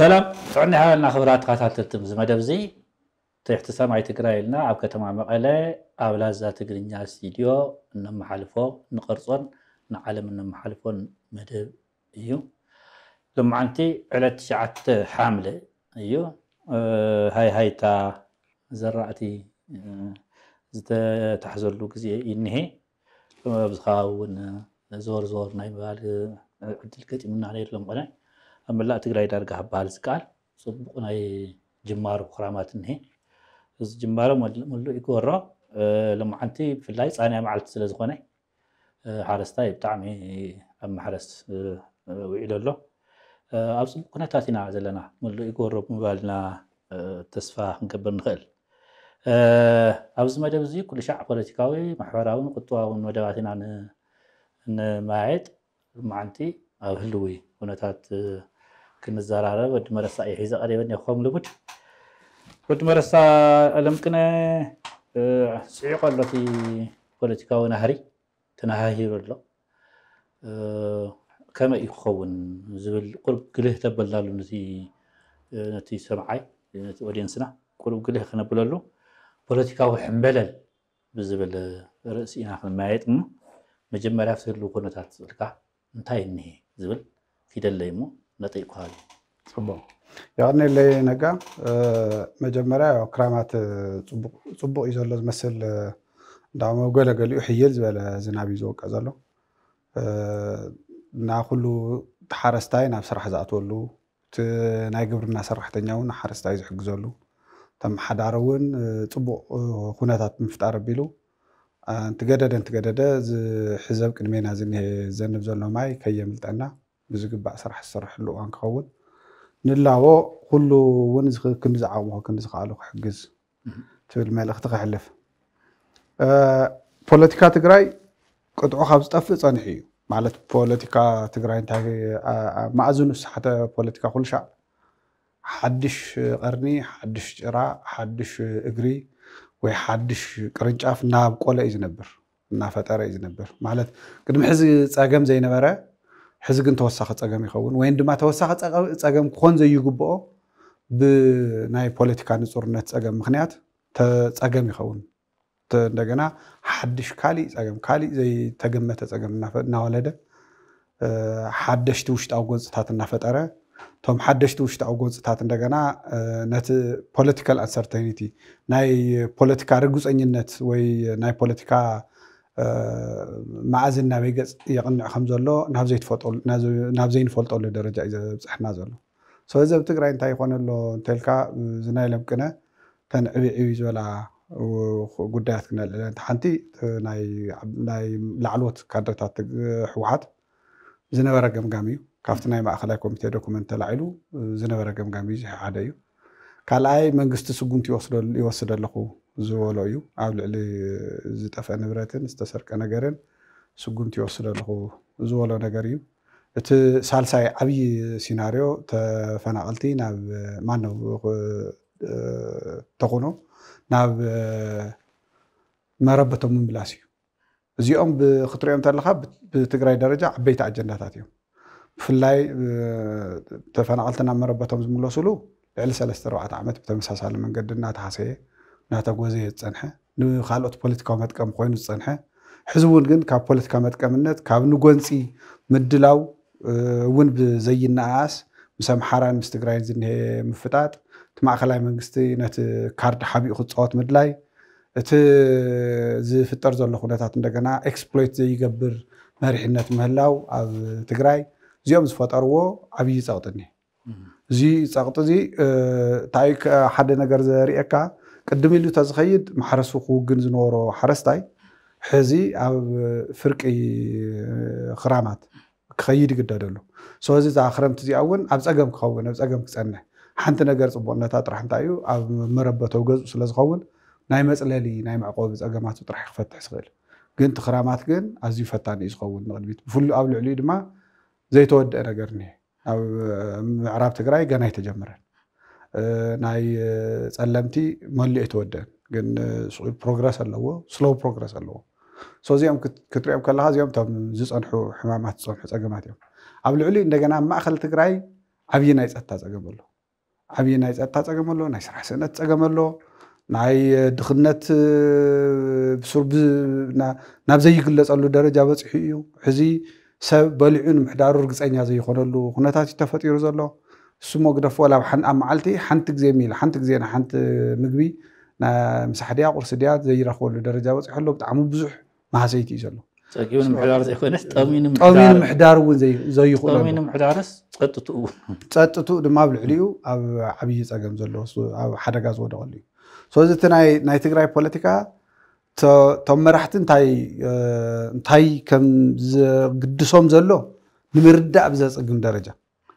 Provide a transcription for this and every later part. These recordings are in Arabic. سلام سعنا لنا خبرات قاتلت التمز ما دبزي تحت سماع تقرأ لنا أو كتما مقالة أو لازا تقرين يا سيديو نم حالفو نقرصن نعلم نم حالفو مدب إيو لما عنتي على تشعة حاملة إيو أه هاي هاي تا زرعتي زت تحزر لوك زي إنهي لما بزخاو زور زور نايبال عدل كتي من عليه لهم قناه املا تقرأي دارك هبالس قال صبقنا جمار وخرامات نهي بس جمارة ملو يقول أه لما عندي في اللايس أنا مع التلزقنا أه حارستاي بتعمي أم حارس أه وإلى الله أه أصبقنا آه، تاتينا عزلنا ملو يقول رب مبالنا أه تسفى نكبر نخل آه، أبز ما دبزي كل شعب بوليتيكاوي محوراون قطواون ودواتين عن ان ماعد معنتي او هلوي ونتات أه كن كنزارارة ود مرسا إحيزا قريبا يخوم لبود ود مرسا ألمكنا سعيق الله في بوليتيكا ونهري تنهاهير الله كما يخون زبل قرب كله تبلنا له نتي نتي سمعي نتي ودين أودينسنا قرب كله خنبلنا له بوليتيكا وحمبلل بزبل رأسينا مايت مجمع رافسر له كنتات تلقى نتاين نهي زبل في دليمو መጠይቀዋል። ፅቡቅ ይቀኒ ለይ ነጋ መጀመርያ ክራማት ፅቡቅ እዩ ዘሎ ዝመስል እንዳሞ ገለገሊኡ ሕየል ዝበለ ዝናብ እዩ ዝወቀ ዘሎ ና ኩሉ ሓረስታይ ናብ ስራሕ ዝኣትወሉ እቲ ናይ ግብርና ሰራሕተኛ እውን ሓረስታይ ዝሕግዘሉ ሓዳር እውን ፅቡቅ ኩነታት ምፍጣር ኣቢሉ እንትገደደ እንትገደደ ዝሕዘብ ቅድሜና ዝኒሄ ዘንብ ዘሎ ማይ ከየምልጠና ብዝግባእ ስራሕ ዝስርሐሉ እዋን ክኸውን ንላቦ ኩሉ እውን ክንዝዓወ ክንዝኽኣሉ ክሕግዝ ትብል መልእኽቲ ክሕልፍ ፖለቲካ ትግራይ ቅጥዑ ካብ ዝጠፍእ ፀኒሑ እዩ ማለት ፖለቲካ ትግራይ እንታይ ማእዝኑ ዝሰሓተ ፖለቲካ ኩሉ ሻዕ ሓድሽ ቀርኒ ሓድሽ ጭራ ሓድሽ እግሪ ወይ ሓድሽ ቅርንጫፍ ናብ ቆለ እዩ ዝነብር እናፈጠረ እዩ ዝነብር ማለት ቅድሚ ሕዚ ፀገም ዘይነበረ ሕዚ ግን ተወሳኺ ፀገም ይኸውን ወይም ድማ ተወሳኺ ፀገም ክኾን ዘይግብኦ ብናይ ፖለቲካ ንፁርነት ፀገም ምክንያት ፀገም ይኸውን እንደገና ሓድሽ ካሊእ ፀገም ካሊእ ዘይተገመተ ፀገም እናወለደ ሓደሽቲ ውሽጣዊ ጎፅታት እናፈጠረ እቶም ሓደሽቲ ውሽጣዊ ጎፅታት እንደገና ነቲ ፖለቲካል ኣንሰርተኒቲ ናይ ፖለቲካ ርግፀኝነት ወይ ናይ ፖለቲካ መዓዝን ናበይ ገፅ የቕንዕ ከም ዘሎ ናብ ዘይንፈልጠሉ ደረጃ እዩ ዘብፅሕና ዘሎ ስለዚ ኣብ ትግራይ እንታይ ይኮነ ኣሎ እንተልካ እዚ ናይ ለምቅነ ተን ዕብዕብ ዝበላ ጉዳያት ክነልዕለ እቲ ሓንቲ ናይ ላዕሎት ካድረታት ሕወሓት ዝነበረ ገምጋሚ እዩ ካብቲ ናይ ማእከላይ ኮሚቴ ዶኩመንት ተላዒሉ ዝነበረ ገምጋሚ እዩ ሓደ እዩ ካልኣይ መንግስቲ ስጉምቲ ይወስደ ኣለኹ ዝበሎ እዩ ኣብ ልዕሊ ዝጠፍአ ንብረትን ዝተሰርቀ ነገርን ስጉምቲ ይወስደ ኣለኹ ዝበሎ ነገር እዩ እቲ ሳልሳይ ዓብይ ሲናርዮ ተፈናቀልቲ ናብ ማነው ተኹኖ ናብ መረበቶም ምምላስ እዩ እዚኦም ክትሪኦም ከለካ ብትግራይ ደረጃ ዓበይቲ ኣጀንዳታት እዮም ብፍላይ ተፈናቀልቲ ናብ መረበቶም ዝምለስሉ ልዕሊ ሰለስተ 4 ዓመት ብተመሳሳሊ መንገዲ እናተሓሰየ እናተጎዘ ዝፀንሐ ንካልኦት ፖለቲካዊ መጥቀም ኮይኑ ዝፀንሐ ሕዚ እውን ግን ካብ ፖለቲካ መጥቀምነት ካብ ንጎንፂ ምድላው እውን ብዘይነኣኣስ ምስ ኣምሓራን ምስ ትግራይን ዝኒሄ ምፍጣጥ እቲ ማእከላይ መንግስቲ ነቲ ካርድ ሓቢኡ ክፃወት ምድላይ እቲ ዝፍጠር ዘሎ ኩነታት እንደገና ኤክስፕሎይት ዘይገብር መሪሕነት ምህላው ኣብ ትግራይ እዚኦም ዝፈጠርዎ ዓብይ ፀቕጢ እኒሄ እዚ ፀቕጢ እዚ እንታይ ሓደ ነገር ዘርእየካ ቅድም ኢሉ ተዝኸይድ ማሕረሱ ክውግን ዝነበሮ ሓረስታይ ሕዚ ኣብ ፍርቂ ክራማት ክኸይድ ይግደደሉ ስለዚ እዛ ክረምቲ እዚኣ እውን ኣብ ፀገም ክኸውን ኣብ ፀገም ክፀንሕ ሓንቲ ነገር ፅቡቅነታ ጥራሕ እንታይ እዩ ኣብ መረበተው ገዝኡ ስለዝኸውን ናይ መፅለሊ ናይ መዕቆቢ ፀገማቱ ጥራሕ ክፈትሕ ዝኽእል ግን እቲ ክራማት ግን ኣዝዩ ፈታኒ እዩ ዝኸውን ንቅድሚት ብፍሉ ኣብ ልዕሊኡ ድማ ዘይተወድአ ነገር እኒሄ ኣብ ምዕራብ ትግራይ ገና ኣይተጀመረን ናይ ፀለምቲ መሊኡ ትወደን ግን ፕሮግረስ ኣለዎ ስሎ ፕሮግረስ ኣለዎ እዚኦም ክትሪኦም ከለካ እዚኦም እቶም ዝፀንሑ ሕማማት ዝፀንሑ ፀገማት እዮም ኣብ ልዕሊ እንደገና ማእከል ትግራይ ዓብዪ ናይ ፀጥታ ፀገም ኣሎ ዓብዪ ናይ ፀጥታ ፀገም ኣሎ ናይ ስራሕ ስእነት ፀገም ኣሎ ናይ ድኽነት ናብ ዘይግለፀሉ ደረጃ በፂሑ እዩ ሕዚ ሰብ በሊዑ ንምሕዳሩ እርግፀኛ ዘይኮነሉ ኩነታት እዩ ተፈጢሩ ዘሎ ስሞ ወላ ኣብ መዓልቲ ሓንቲ ግዜ ሚል ሓንቲ ግዜ ሓንቲ ምግቢ ምሳሕ ድያ ቁርሲ ድያ ዘይረክበሉ ደረጃ በፂሑ ኣሎ ብጣዕሚ ብዙሕ ማሃሰይቲ እዩ ዘሎ ጠሚን ምሕዳር እውን ዘይክእሉ ምሕዳርስ ፀጥትኡ ድማ ኣብ ልዕሊኡ ኣብ ዓብይ ፀገም ዘሎ ኣብ ሓደጋ ዝወደቀሉ እዩ ስለዚ እቲ ናይ ትግራይ ፖለቲካ ቶም መራሕቲ እንታይ ከም ዝግድሶም ዘሎ ንምርዳእ ብዘፅግም ደረጃ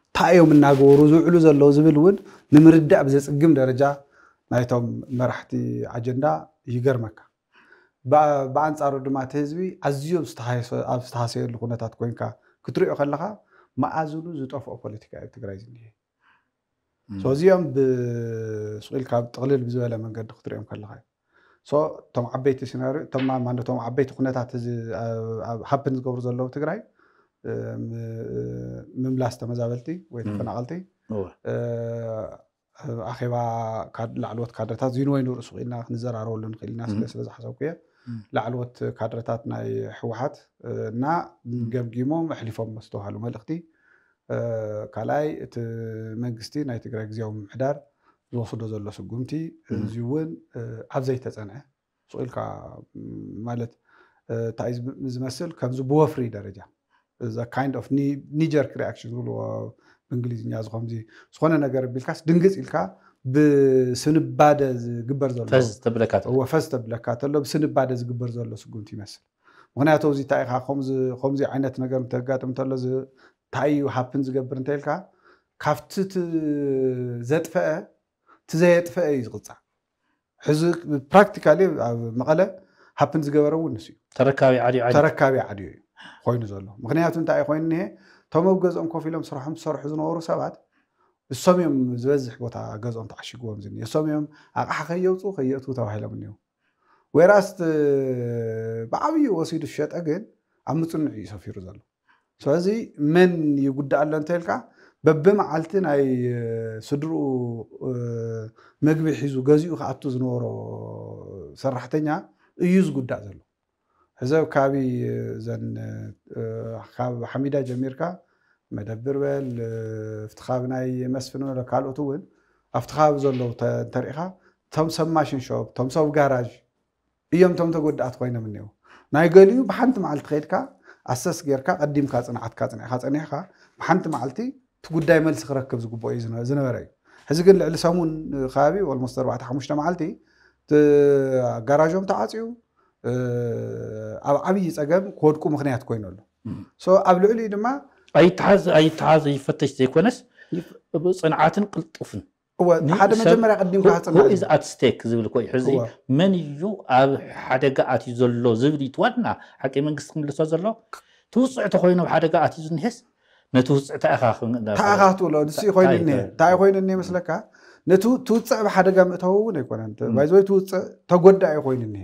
እንታይ እዮም እናገበሩ ዝውዕሉ ዘለዉ ዝብል እውን ንምርዳእ ብዘፅግም ደረጃ ናይቶም መራሕቲ ኣጀንዳ ይገርመካ ብኣንፃሩ ድማ እቲ ህዝቢ ኣዝዮም ኣብ ዝተሃሰየሉ ኩነታት ኮይንካ ክትሪኦ ከለካ መኣዝኑ ዝጠፍኦ ፖለቲካ እዩ ትግራይ ዝኒሄ እዚኦም ብስኢልካ ጥቕልል ብዝበለ መንገዲ ክትሪኦም ከለካ እዩ እቶም ዓበይቲ ሲናሪዮ ቶም ዓበይቲ ኩነታት ሃፕን ዝገብሩ ዘለዉ ትግራይ ምምላስ ተመዛበልቲ ወይ ተፈናቀልቲ ኣኼባ ላዕለዎት ካድረታት ወይ ንርእሱ ክኢልና ክንዘራረበሉ ንክእል ኢና ስለዝሓሰብኩ እየ ላዕለዎት ካድረታት ናይ ሕወሓት እና ገምጊሞም ኣሕሊፎም ዝተባሃሉ መልእክቲ ካልኣይ እቲ መንግስቲ ናይ ትግራይ ግዜዊ ምምሕዳር ዝወስዶ ዘሎ ስጉምቲ እዚ እውን ኣብ ዘይተፀንዐ ስቁኢልካ ማለት እንታይ ዝመስል ከምዚ ብወፍሪ ደረጃ እዛ ካይንድ ኦፍ ኒጀርክ ሪኣክሽን ዝብል ብእንግሊዝኛ ዝኮም ዝኮነ ነገር ቢልካስ ድንግፅ ኢልካ ብስንባደ ዝግበር ዘሎ ፈዝ ተብለካ ተሎ ብስንባደ ዝግበር ዘሎ ስጉምቲ ይመስል ምክንያቱ እዚ እንታይ ኢካ ከምዚ ዓይነት ነገር ተጋጥም ተሎ እንታይ እዩ ሃፕን ዝገብር ኢልካ ካብቲ ዘጥፈአ ትዘየጥፈአ እዩ ዝቅፃዕ ሕዚ ፕራክቲካሊ ኣብ መቐለ ሃፕን ዝገበረ እውን ንስ እዩ ተረካቢ ዓድዩ እዩ ኮይኑ ዘሎ ምክንያቱ እንታይ ኮይኑ ኒሄ እቶም ኣብ ገዝኦም ኮፍ ኢሎም ስራሖም ዝሰርሑ ዝነበሩ ሰባት እሶም እዮም ዝበዝሕ ቦታ ገዝኦም ተዓሽግዎም ዝኒ እሶም እዮም ኣቕሓ ከየውፁ ከየእቱ ተባሂሎም እኒዉ ወይራስ ብዓብዪ ወሲዱ ዝሸጠ ግን ኣብ ምፅንዕ እዩ ሰፊሩ ዘሎ ስለዚ መን ይጉዳእ ኣሎ እንተልካ በብመዓልቲ ናይ ስድርኡ ምግቢ ሒዙ ገዚኡ ከኣቱ ዝነበሮ ሰራሕተኛ እዩ ዝጉዳእ ዘሎ هزاو كابي زن خاب حميدة جميركا مدبر بل افتخابنا مسفن ولا كال اوتوين افتخاب زلو تاريخا توم سم ماشين شوب توم سوف جاراج يوم توم تقول اتوين منيو ناي قاليو بحنت مع التخيدكا اساس غيركا قديم كاتنا عت كاتنا خاتنا خا بحنت مع التي تقول دائما سخرك كبز قبو ايزنا زنا وراي هزقن لعلي سامون خابي والمستر بعد حمشنا مع التي جاراجهم تعاتيو ኣብ ዓብይ ፀገም ክወድቁ ምክንያት ኮይኑ ኣሎ ኣብ ልዕሊኡ ድማ ኣይተሓዝ ይፈተሽ ዘይኮነስ ፅንዓትን ቅልጡፍን ሓደ መጀመርያ ቀዲም ኢዝ ኣትስቴክ ዝብል ኮእዩ ሕዚ መን እዩ ኣብ ሓደጋ ኣትዩ ዘሎ ዝብል ዋና ሓቂ መንግስቲ ክምልሶ ዘሎ ትውፅዕቲ ኮይኑ ኣብ ሓደጋ ኣትዩ ዝኒሄስ ነቲ ውፅዕቲ ውፅዕ ተእኻተእኻትብሎ ንስ ኮይኑ እኒሄ እንታይ ኮይኑ እኒ መስለካ ነቲ ትውፅዕ ብሓደጋ ምእተው እውን ኣይኮነን ባይዘወይ ትውፅዕ ተጎዳኢ ኮይኑ እኒሄ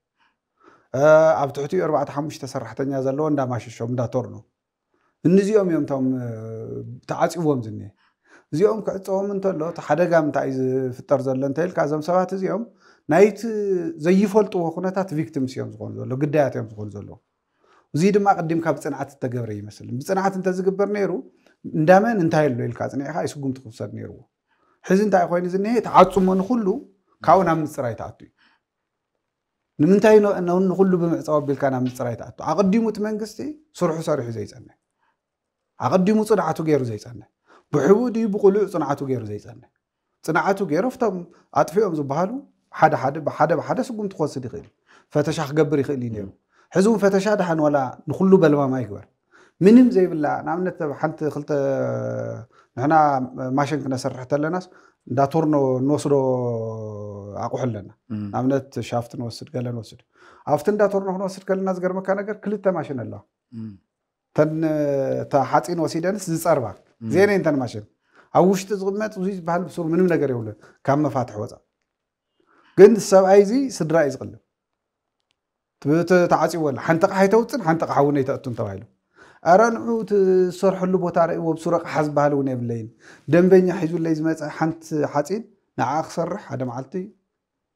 ኣብ ትሕቲኡ 4 ሓሙሽተ ሰራሕተኛ ዘለዎ እንዳማሸሾም እንዳተርኑ እንዚኦም እዮም ቶም ተዓፂዎም ዝኒ እዚኦም ክዕፀቦም እንተሎ እቲ ሓደጋ እንታይ ዝፍጠር ዘሎ እንተልካ እዞም ሰባት እዚኦም ናይቲ ዘይፈልጥዎ ኩነታት ቪክቲምስ እዮም ዝኮኑ ዘሎ ግዳያት እዮም ዝኮኑ ዘለዎ እዚ ድማ ቅዲምካ ብፅንዓት ዝተገብረ ይመስል ብፅንዓት እንተዝግበር ነይሩ እንዳመን እንታይ ኣሎ ኢልካ ፅኒዕካ ይስጉምቲ ክውሰድ ነይርዎ ሕዚ እንታይ ኮይኑ ዝኒሄ ተዓፅሞ ንኩሉ ካብኡ ናብ ምፅራይ ተኣቱ እዩ ንምንታይ ንኩሉ ብምዕፃው ኣቢልካ ናብ ምፅራይ ተኣቱ ኣቐዲሙ እቲ መንግስቲ ስርሑ ሰሪሑ ዘይፀንሕ ኣቐዲሙ ፅንዓቱ ገይሩ ዘይፀንሕ ብሕቡ ድዩ ብቁሉዕ ፅንዓቱ ገይሩ ዘይፀንሕ ፅንዓቱ ገይሩ ፍቶም ኣጥፊኦም ዝበሃሉ ሓደሓደ ብሓደ ብሓደ ስጉምቲ ክወስድ ይኽእል እዩ ፈተሻ ክገብር ይኽእል እዩ ነይሩ ሕዚ እውን ፈተሻ ድሓን ዋላ ንኩሉ በልማማ ይግበር ምንም ዘይብላ ንኣብነት ሓንቲ ክልተ ንሕና ማሽን ክነሰርሕ ተለናስ እንዳተርኖ እንወስዶ አቁሑ ኣለና ንኣብነት ሻፍት ንወስድ ገለ ንወስድ ኣብቲ እንዳተርኖ ክንወስድ ከለና ዝገርመካ ነገር ክልተ ማሽን ኣለዋ ተን ሓፂን ወሲደንስ ዝፀርባ ዜነ እንተን ማሽን ኣብ ውሽጢ ዝቕመጥ እዙ ዝበሃል ብስሩ ምንም ነገር የብለን ካብ መፋትሒ ወፃ ግን ሰብኣይ እዚ ስድራ እዩ ዝቕልብ ተዓፂዎ ሓንቲ ኣቕሓ ይተውፅን ሓንቲ ኣቕሓ እውን ይተእቱን ተባሂሉ ኣረ ንዑ ትሰርሐሉ ቦታ ርእዎ ብሱረቅ ሓ ዝበሃል እውን የብለይን ደንበኛ ሒዙለይ ዝመፀ ሓንቲ ሓፂን ንዓ ክሰርሕ ሓደ መዓልቲ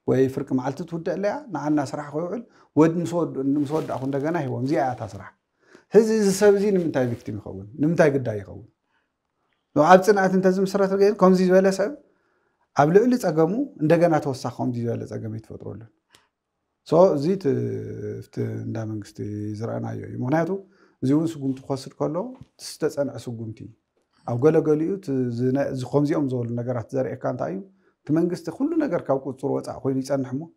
ወይ ፍርቂ መዓልቲ ትውድእ ኣለያ ንዓና ስራሕ ክውዕል ወዲ ምስ ወዳእኹ እንደገና ሂቦም እዚኣ እያታ ስራሕ ሕዚ እዚ ሰብ እዚ ንምንታይ ቪክቲም ይኸውን ንምንታይ ግዳይ ይኸውን ኣብ ፅንዓት እንተዝምስረት ርገን ከምዚ ዝበለ ሰብ ኣብ ልዕሊ ፀገሙ እንደገና ተወሳኪ ከምዚ ዝበለ ፀገም ይትፈጥረሉን እዚ እቲ እንዳ መንግስቲ ዝረአናዮ እዩ ምክንያቱ እዚ እውን ስጉምቲ ክወስድ ከሎ ዝተፀንዐ ስጉምቲ ኣብ ገለገሊኡ ከምዚኦም ዝበሉ ነገራት ዘርእካ እንታይ እዩ እቲ መንግስቲ ኩሉ ነገር ካብ ቁፅር ወፃእ ኮይኑ ይፀንሕ ሞ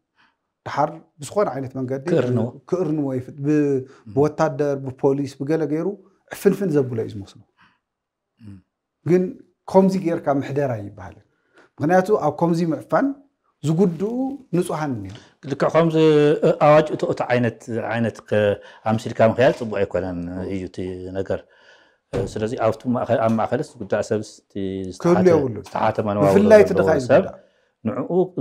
ድሓር ብዝኮነ ዓይነት መንገዲ ክእርንዎ ብወታደር ብፖሊስ ብገለ ገይሩ ዕፍንፍን ዘብሎ እዩ ዝመስሉ ግን ከምዚ ጌርካ ምሕደራ ይበሃል ምክንያቱ ኣብ ከምዚ ምዕፋን زغدو نصحان نيو لك خمس اواج اتوت عينت عينت امسل كام خيال صبو اي كلام ايوتي نغر سلازي اوت ما ام اخلص قد حسب تي ساعات ما نوا في اللايت دخاي نعو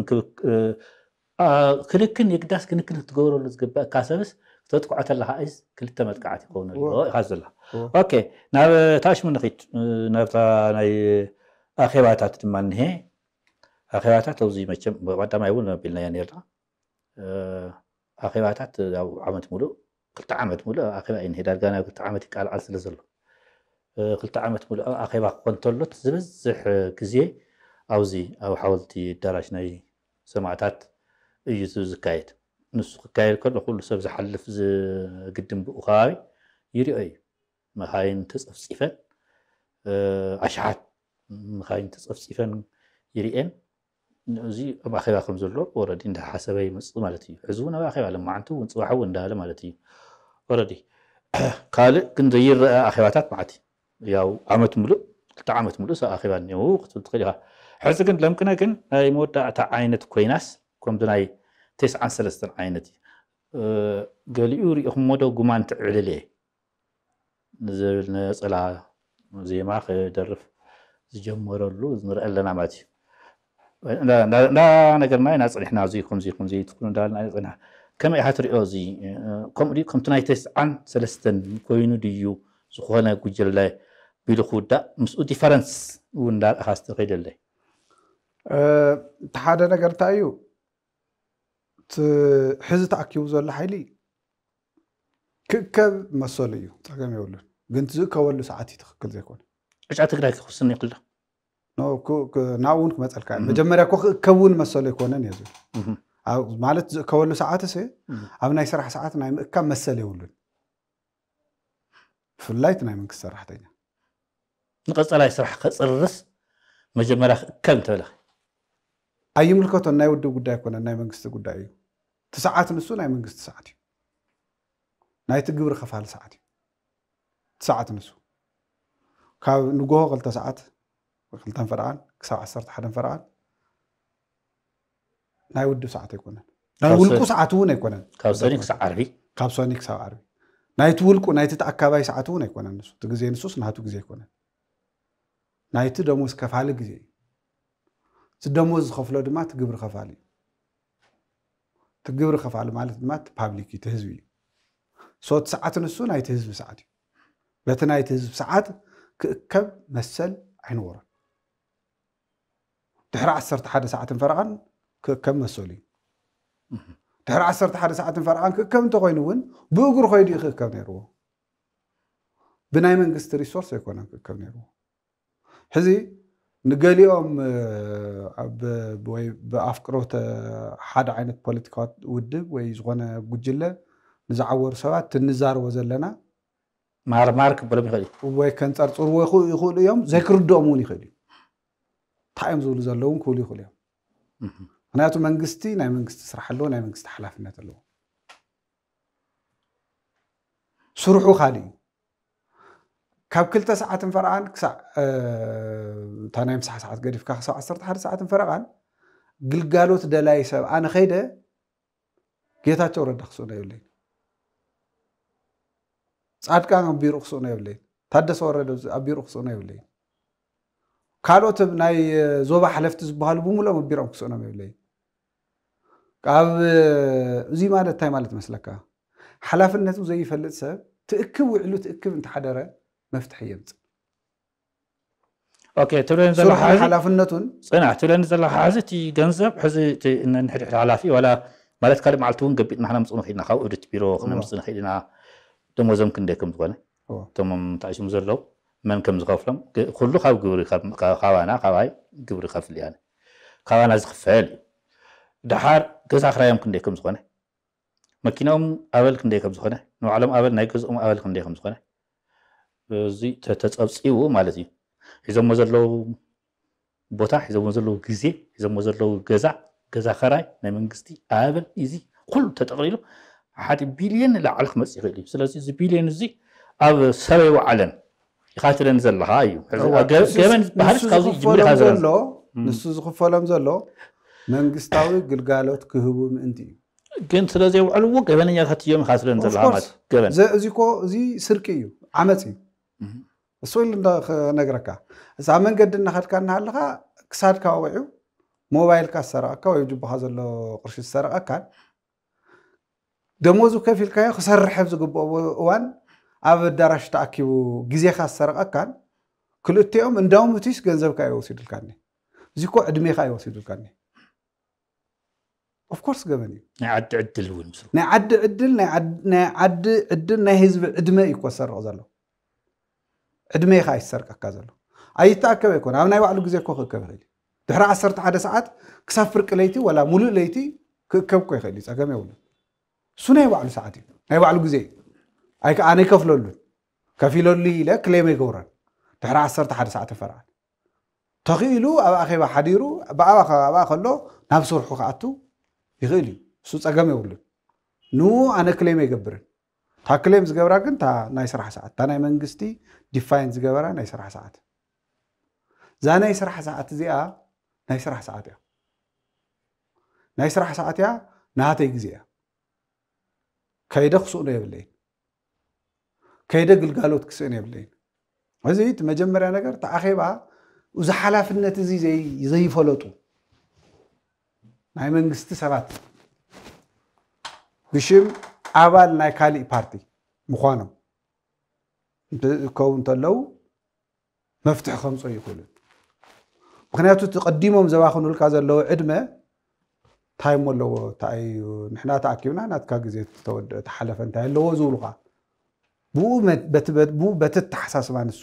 كلكن يقداس كنكن تغورو لزغبا كاسبس تتقع الله عايز كل تمت قاعد يكون هذا الله اوكي نا تاش من نخيت نا ناي اخيرات تتمنى هي أخواتها توزي مثلاً بعد ما يبون بيلنا ينيرها أخواتها أو عمت مولو قلت عمت مولو أخوات إن هدار جانا قلت عمت قال على سلزلو آه، قلت عمت مولو أخوات كنت له تزبز كزي أوزي أو حاولتي دارش ناي سمعتات يزوز كايت نسق كايت كله كله سبز حلف ز قدم بأخاي يري أي ما هاين تصف سيفن آه، أشعات ما هاين تصف سيفن يري إن نزي أخيرا خمس زلو وردي إنها حسبة مصر مالتي عزونا أخيرا لما عنتو ونصبح وندا مالتي وردي قال كنت يير أخيراتات معتي يا عمت ملو قلت عمت ملو سا أخيرا نيو قلت تقريها حس كنت لم كنا كن أي موتة تاع عينة كويناس كم دناي تسعة سلسة عينتي أه قال يوري أخ مودو جمان تعلي نزل نزل زي ما خي درف زجمر اللو نرى لنا ماتي لا لا لا انا قال ما ينزل احنا زي كم زي كم زي تقولون دال انا كم احد رؤى زي كم ري كم تنايتس عن سلستن كوينو ديو زخوانا كوجل لا بيلو خودا مسؤول فرنس وندا هاست غير لا تحدا انا قال تايو تحزت اكيوز ولا حيلي كم مسؤوليو تقريبا يقولون بنت زوكا ولا ساعتي تخكل زي كون ايش اعتقد رايك خصني يقول له ናብኡ እውን ክመፀልካ መጀመርያ ኮ ክእከውን መሰሉ ኣይኮነን እየ ዝብል ማለት ዝእከበሉ ሰዓትስ ኣብ ናይ ስራሕ ሰዓት ናይ ምእካብ መሰል የብሉን ብፍላይ ናይ መንግስቲ ሰራሕተኛ ንቀፀላይ ስራሕ ከፅርርስ መጀመርያ ክእከብ እንትብለ ኣይምልከቶን ናይ ውድብ ጉዳይ ኮነን ናይ መንግስቲ ጉዳይ እዩ እቲ ሰዓት ንሱ ናይ መንግስቲ ሰዓት እዩ ናይቲ ግብሪ ከፋሊ ሰዓት እዩ እቲ ሰዓት ንሱ ካብ ንጎሆ ክልተ ሰዓት ክልተ ፍርዓን ክሳብ 11 ፍርዓን ናይ ውድብ ሰዓት ኣይኮነን ናይ ውልቁ ሰዓት እውን ኣይኮነን ካብ ሰኒ ክሳብ ዓርቢ ናይቲ ውልቁ ናይቲ ተኣካባይ ሰዓት እውን ኣይኮነን ንሱ እቲ ግዜ ንሱስ ናቱ ግዜ ኣይኮነን ናይቲ ደሞዝ ከፋሊ ግዜ እዩ እቲ ደሞዝ ዝከፍሎ ድማ እቲ ግብሪ ከፋሊ እዩ እቲ ግብሪ ከፋሊ ማለት ድማ እቲ ፓብሊክ እዩ እቲ ህዝቢ እዩ ሶት ሰዓት ንሱ ናይቲ ህዝቢ ሰዓት እዩ በቲ ናይቲ ህዝቢ ሰዓት ክእከብ መሰል ኣይነበሮን ድሕሪ 11 ሰዓትን ፈረቓን ክእከብ መሰሉ እዩ ድሕሪ 11 ሰዓትን ፈረቓን ክእከብ እንተኮይኑ እውን ብእግሩ ኮይዱ እዩ ክእከብ ነይርዎ ብናይ መንግስቲ ሪሶርስ ኣይኮነን ክእከብ ነይርዎ ሕዚ ንገሊኦም ወይ ብኣፍቅሮተ ሓደ ዓይነት ፖለቲካዊ ውድብ ወይ ዝኮነ ጉጅለ ንዝዓወሩ ሰባት እንዛርቦ ዘለና ማርማር ክበሎም ይኽእል እዩ ወይ ከንፀርፅርዎ ይኽእሉ እዮም ዘይክርድኦም እውን ይኽእል እዩ እንታይ እዮም ዝብሉ ዘለውን ክብሉ ይኽእሉ እዮም ምክንያቱ መንግስቲ ናይ መንግስቲ ስራሕ ኣለዎ ናይ መንግስቲ ሓላፍነት ኣለዎ ስርሑ ካሊእ እዩ ካብ ክልተ ሰዓትን ፈረቓን እታ ናይ ምሳሓ ሰዓት ገዲፍካ ክሳብ ዓሰርተ ሓደ ሰዓትን ፈረቓን ግልጋሎት ደላይ ሰብ ኣነ ከይደ ጌታቸው ረዳ ክስእኖ የብለይ ፃድቃን ኣብ ቢሮ ክስእኖ የብለይ ታደሰ ወረደ ኣብ ቢሮ ክስእኖ የብለይ كالوت ناي زوبا حلفت زبال بومولا مبيرام كسونا ميولي قاب زي ما هذا التايم مالت مسلكا حلاف النت زي فلت سب تأكب وعلو تأكب انت حدره مفتح يبت اوكي تولى نزل حازي حلاف النت صنع تولى نزل حازي تي جنزب حزي تي نحن على في ولا ما لا تكلم على تون قبيت نحن مصنع خيدنا خاو ادت بيرو نحن مصنع خيدنا تم وزم كندكم تقولي تم تعيش مزرلو من كم زغفلهم كله خاو قبري خاوانا خاواي قبري خفل يعني خاوانا زغفل دحار قز آخر أيام كندي كم زغنه مكينة أم أول كندي كم زغنه نو علم أول ناي قز أم أول كندي كم زغنه زي تتتس إيوه مالتي إذا مزلو بوتا إذا مزلو قزي إذا مزلو قزع قز آخر أي نمن قزتي أول إزي كل تتغريلو حتى بليون لعلق مسيغيلي سلاسي زي بليون زي أو سوي وعلن يقاتلن زلها أيو كمان بحرش قاضي جبلي هذا نسوز خفالم زلوا من قستاوي قل قالوا تكهبوا من أنتي كنت لازم يوعلوا كمان يا خاتي يوم يقاتلن زلها مات كمان زي زي كو زي سركيو عمتي سوي لنا نقرأك إذا من قد النهار كان هالها كسر كاوعيو موبايل كسرقك ويجيب هذا اللي قرش السرقة كان دموزو كيف الكيان خسر حفظ قبوان ኣብ ኣዳራሽ ተኣኪቡ ግዜካ ዝሰረቀካ ክልቲኦም እንዳውም እትይስ ገንዘብካ ይወሲዱልካ እዚ ኮ ዕድሜካ ይወሲዱልካ ኣፍኮርስ ገበን እዩ ናይ ዓዲ ዕድል እውን ናይ ዓዲ ዕድል ናይ ዓዲ ዕድል ናይ ህዝቢ ዕድመ እዩ ኮ ዝሰርቕ ዘሎ ዕድሜካ ይሰርቀካ ዘሎ ኣይተኣከበ ይኮነ ኣብ ናይ ባዕሉ ግዜ ኮ ክእከብ ይክእል እዩ ድሕሪ 11 ሰዓት ክሳብ ፍርቂ ለይቲ ወላ ሙሉእ ለይቲ ክእከብ ኮ ይኽእል እዩ ፀገም የብሉ እሱ ናይ ባዕሉ ሰዓት እዩ ናይ ባዕሉ ግዜ እዩ ኣነ ይከፍለሉን ከፊለሉ ኢለ ክሌመ ይገብረን ድሕሪ ሓደ ሰዓት ይፈርዓል ተኽኢሉ ኣብ ኣኼባ ሓዲሩ ብኣኣ ከሎ ናብ ስርሑ ክኣቱ ይኽእል እዩ እሱ ፀገም የብሉን ን ኣነ ክሌም ኣይገብርን እታ ክሌም ዝገብራ ግን እታ ናይ ስራሕ ሰዓት እታ ናይ መንግስቲ ዲፋይን ዝገበራ ናይ ስራሕ ሰዓት እዛ ናይ ስራሕ ሰዓት እዚኣ ናይ ስራሕ ሰዓት እያ ናይ ስራሕ ሰዓት እያ ናሃተይ ግዜ እያ ከይደ ክስእኖ የብለየን كيدا قلقالوت كسين يبلين وزيت مجمرة نقر تأخي بها وزا في النتزي زي زي فلوتو ناي من قست سبات بشم عوال ناي كالي بارتي مخوانو كون تلو مفتح خمسة يقولون بخناتو تقدمهم زواخن الكازا لو عدمه تايم ولو تاي نحنا تاكيونا نتكا جزيت تحلف انت لو زولغا ብኡ በተተሓሳስባ ንሱ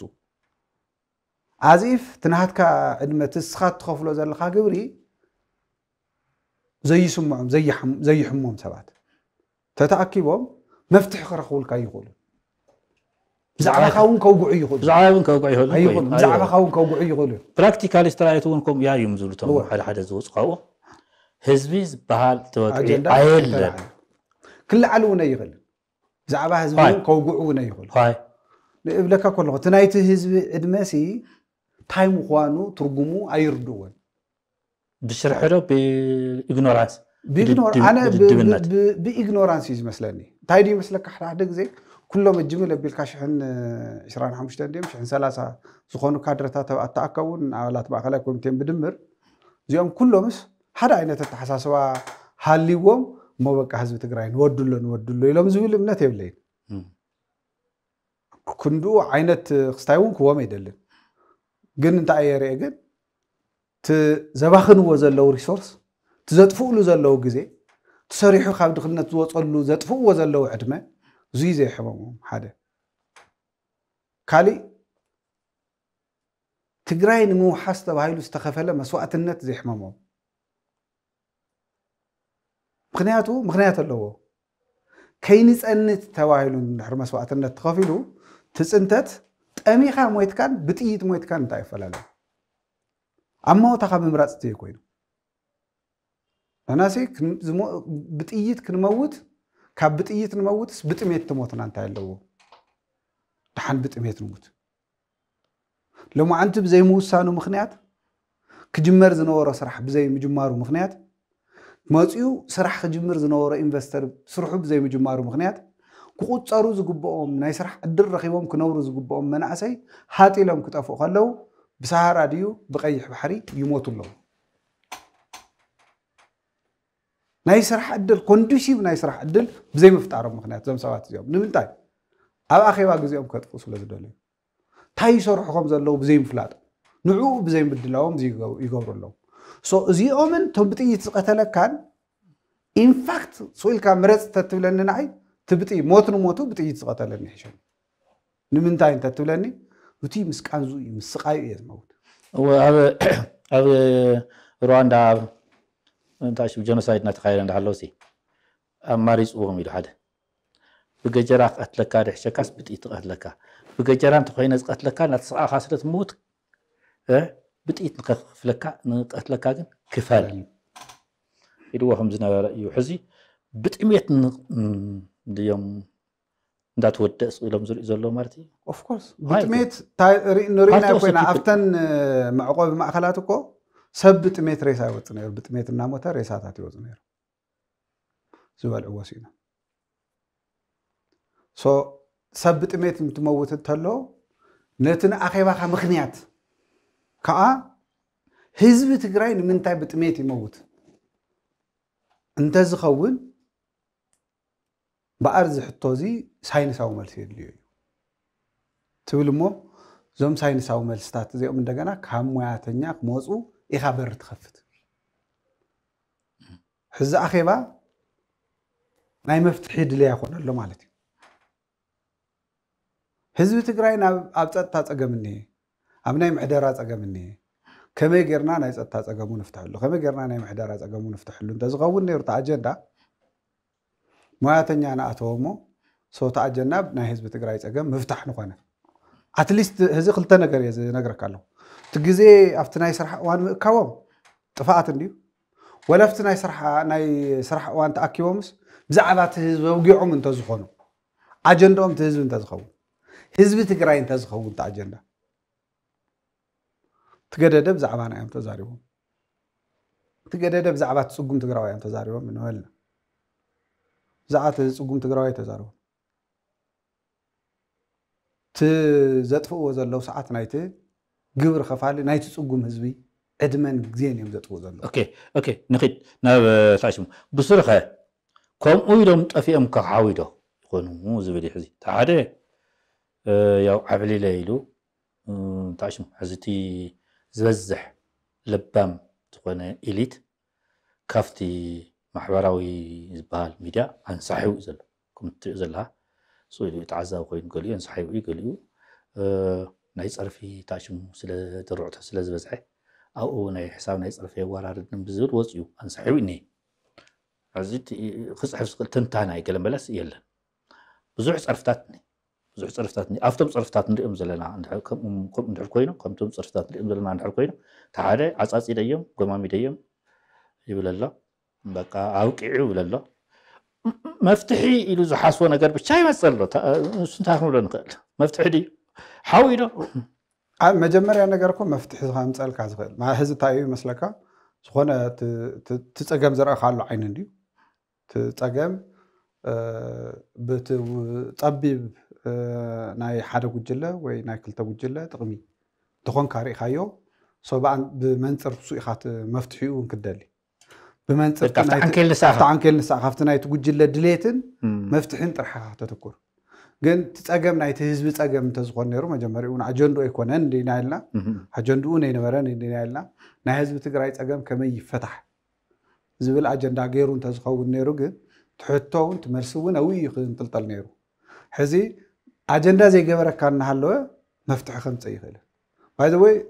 ኣዚፍ እቲ ናሃትካ ዕድመት ንስኻ እትኸፍሎ ዘለካ ግብሪ ዘይስምዖም ዘይሕሞም ሰባት ተተኣኪቦም መፍትሒ ክረኽቡልካ ይኽእሉ ብዛዕባኻ እውን ከውግዑ ይኽእሉ ብዛዕባ እውን ከውግዑ ይኽእሉ ብዛዕባኻ እውን ከውግዑ ይኽእሉ ፕራክቲካሊ ዝተራእየት እውን ከምኡ ያ እዮም ዝብሉ ቶም ሓደ ሓደ ዝወፅካዎ ህዝቢ ዝበሃል ተወቅዒ ኣየለን ክላዓል እውን ኣይኽእልን ብዛዕባ ህዝቢ ከውግዑ እውን ኣይኽእሉ ንእብለካ ከለኹ እቲ ናይቲ ህዝቢ ዕድመሲ እንታይ ምኳኑ ትርጉሙ ኣይርድዎን ብስርሒ ዶ ብኢግኖራንስ ኣነ ብኢግኖራንስ እዩ ዝመስለኒ እንታይ ድ ይመስለካ ሓደ ግዜ ኩሎም እጅምል ኣቢልካ ሽሕን 25 ድዮም ሽሕን 30 ዝኾኑ ካድረታት ኣተኣከቡን ኣባላት ማእከላይ ኮሚቴን ብድምር እዚኦም ኩሎምስ ሓደ ዓይነት ኣተሓሳስባ ሃልይዎም ما بقى حزب تقرأين ودلون ودلون يلوم زويل من تبلين كندو عينة خستايون كوا ما يدلين جن انت عيار يجن تزبخن وزلو ريسورس تزتفو له زلو جزء تصريحو خاب دخلنا توصل له زتفو وزلو عدمة زي زي حمام حدا كالي تقرأين مو حاسة بهاي المستخفلة مسوقة النت زي حمامهم ምክንያቱ ምክንያት ኣለዎ ከይንፀንት ተባሂሉ ድሕሪ መስዋዕትነት ተኸፊሉ ትፅንተት ጠሚኻ ሞይትካን ብጥይት ሞይትካን እንታይ ይፈላለዩ ኣብ መወታኻ ምምራፅ እትየ ኮይኑ ናናሲ ብጥይት ክንመውት ካብ ብጥይት ንመውትስ ብጥሜት ትሞትና እንታይ ኣለዎ ድሓን ብጥሜት ንሙት ሎማዓንቲ ብዘይምውሳኑ ምክንያት ክጅመር ዝነበሮ ስራሕ ብዘይምጅማሩ ምክንያት መፅኡ ስራሕ ክጅምር ዝነበሮ ኢንቨስተር ስርሑ ብዘይምጅማሩ ምክንያት ክቁፀሩ ዝግብኦም ናይ ስራሕ ዕድር ረኪቦም ክነብሩ ዝግብኦም መናእሰይ ሓጢሎም ክጠፍኡ ከለው ብሰሃራ ድዩ ብቀይሕ ባሕሪ ይሞቱ ኣለዉ ናይ ስራሕ ዕድል ኮንዲሲቭ ናይ ስራሕ ዕድል ብዘይምፍጣሮም ምክንያት እዞም ሰባት እዚኦም ንምንታይ ኣብ ኣኼባ ግዜኦም ከጥፉ ስለ ዝደለዩ እንታይ ይሰርሑ ከም ዘለዉ ብዘይምፍላጥ ንዕኡ ብዘይምድላዎም ይገብሩ ኣለዉ እዚኦምን ቶም ብጥይት ዝቀተለካን ኢንፋክት ስኢልካ ምረፅ እንተትብለኒ ንዓይ እቲ ብጥይ ሞት ንሞቱ ብጥይት ዝቀተለኒ ሒሸ ንምንታይ እንተትብለኒ እቲ ምስ ቃንዙ እዩ ምስ ስቃዩ እየ ዝመውት ኣብ ሩዋንዳ እንታይ ጀኖሳይድ እናተካየደ እንዳሃለውሲ ኣብ ማሪፅዎም ኢሉ ሓደ ብገጀራ ክቀትለካ ድሕሸካስ ብጥይት ትቀትለካ ብገጀራ እንተኮይነ ዝቀትለካ እናተሰቃካ ስለ ትሞት ብጥኢት ንክቀትለካ ግን ክፋል እዩ ኢልዎ ከም ዝነበረ እዩ ሕዚ ብጥሜት ድዮም እንዳተወደእስ ኢሎም ዝሪኢ ዘሎ ማለት እዩ ኦፍኮርስ ብጥሜት ንሪኢና ኮይና ኣብተን መዕቆቢ ማእከላት እኮ ሰብ ብጥሜት ሬሳ ይወፅ ነይሩ ብጥሜት እናሞተ ሬሳታት ይወፅ ነይሩ ዝበልዕዎ ሲኢኖም ሰብ ብጥሜት እንትመውት እንተሎ ነቲ ንኣኼባካ ምክንያት ከዓ ህዝቢ ትግራይ ንምንታይ ብጥሜት ይመውት እንተዝኸውን በኣር ዝሕቶ እዚ ሳይንሳዊ መልሲ የድልዮ እዩ ትብል እሞ እዞም ሳይንሳዊ መልስታት እዚኦም እንደገና ካብ ሞያተኛ ክመፁ ኢኻ በሪ ትኸፍት ሕዚ ኣኼባ ናይ መፍትሒ ድልያ ይኮነ ኣሎ ማለት እዩ ህዝቢ ትግራይ ኣብ ፀጥታ ፀገም እኒሄ ኣብ ናይ ምሕደራ ፀገም እኒሀ ከመይ ጌርና ናይ ፀጥታ ፀገሙ ንፍትሐሉ ከመይ ጌርና ናይ ምሕደራ ፀገሙ ንፍትሐሉ እንተዝኸውን ነይሩ ኣጀንዳ ሞያተኛ ንኣተዎ እሞ ሶቲ ኣጀንዳ ናይ ህዝቢ ትግራይ ፀገም ምፍታሕ ንኾነ ኣትሊስት ህዚ ክልተ ነገር እየ ዝነግረካ ኣለኹ እቲ ግዜ ኣብቲ ናይ ስራሕ እዋን ምእካቦም ጥፋኣት እንድዩ ወለፍቲ ናይ ስራሕ እዋን ተኣኪቦምስ ብዛዕባ እቲ ህዝቢ ኣውጊዖም እንተዝኾኑ ኣጀንዳኦም እቲ ህዝቢ እንተዝኸውን ህዝቢ ትግራይ እንተዝኸውን እቲ ኣጀንዳ تقدر دب زعبان أيام تزاريهم تقدر دب زعبات سقوم تقرأ أيام تزاريهم من أولنا زعات سقوم تقرأ أيام تزاريهم تزتفو وزل لو ساعات نايته قبر خفالي نايته سقوم هزوي ادمان زين يوم زتفو وزل اوكي اوكي نخيط نعم ساشمو بصرخة كم ويدهم تفهم كعاويدو يقولون مو زبدي حزي تعالي أه يا عبلي ليلو تعشم حزتي ዝበዝሕ ለባም ዝኾነ ኤሊት ካብቲ ማሕበራዊ ዝበሃል ሚድያ ኣንሳሒቡ ዘሎ ከም እትሪኦ ዘለካ ስኢሉ ተዓዛቢ ኮይኑ ገሊኡ ኣንሳሒቡ እዩ ገሊኡ ናይ ፀርፊ ታሽሙ ስለድርዕቶ ስለ ዝበዝሐ ኣብኡ ናይ ሕሳብ ናይ ፀርፊ የወራርድን ብዝብል ወፅኡ ኣንሳሒቡ እኒሄ ሕዚ ክፅሕፍ ዝኽእል ትንታና ገለ መለስ የለን ብዙሕ ፀርፍታት እኒሄ ብዙሕ ፅርፍታት ኣብቶም ፅርፍታት ንሪኦም ዘለና ንድሕር ኮይኑ ከምቶም ፅርፍታት ንሪኦም ዘለና ንድሕር ኮይኑ እቲ ሓደ ዓፃፂደ እዮም ጎማሚደ እዮም ይብል ኣሎ በቃ ኣውቂዑ ይብለ ኣሎ መፍትሒ ኢሉ ዝሓስቦ ነገር ብቻ ይመፅ ኣሎ ንሱ እንታይ ክንብሎ ንክእል መፍትሒ ድዩ ሓዊ ዶ ኣብ መጀመርያ ነገር ኮ መፍትሒ ከምፀልካ ዝኽእል ህዚ እንታይ እዩ ይመስለካ ዝኾነ ትፀገም ዝረአካ ኣሎ ዓይኒ ድዩ ትፀገም ብቲ ጠቢብ ናይ ሓደ ጉጅለ ወይ ናይ ክልተ ጉጅለ ጥቕሚ እንተኾንካ ርኢካዮ ሰብኣን ብመንፅር ንሱ ኢኻ መፍትሒኡ እውን ክትደሊ ብመንፅር ዓንኬል ንሳ ካብቲ ናይቲ ጉጅለ ድሌትን መፍትሕን ጥራሕ ኢኻ ክተተኩር ግን እቲ ፀገም ናይቲ ህዝቢ ፀገም እንተዝኾን ነይሩ መጀመሪኡ እውን ኣጀንድኡ ኣይኮነን እንዲና የልና ኣጀንድኡ ነይነበረን እንዲና የልና ናይ ህዝቢ ትግራይ ፀገም ከመይ ይፈታሕ ዝብል ኣጀንዳ ገይሩ እንተዝኸውን ነይሩ ግን ትሕቶ እውን ትመልሲ እውን ኣብይ ይክንጥልጠል ነይሩ ሕዚ أجندة زي جبرة كان هالو مفتح خمسة يخلو by the way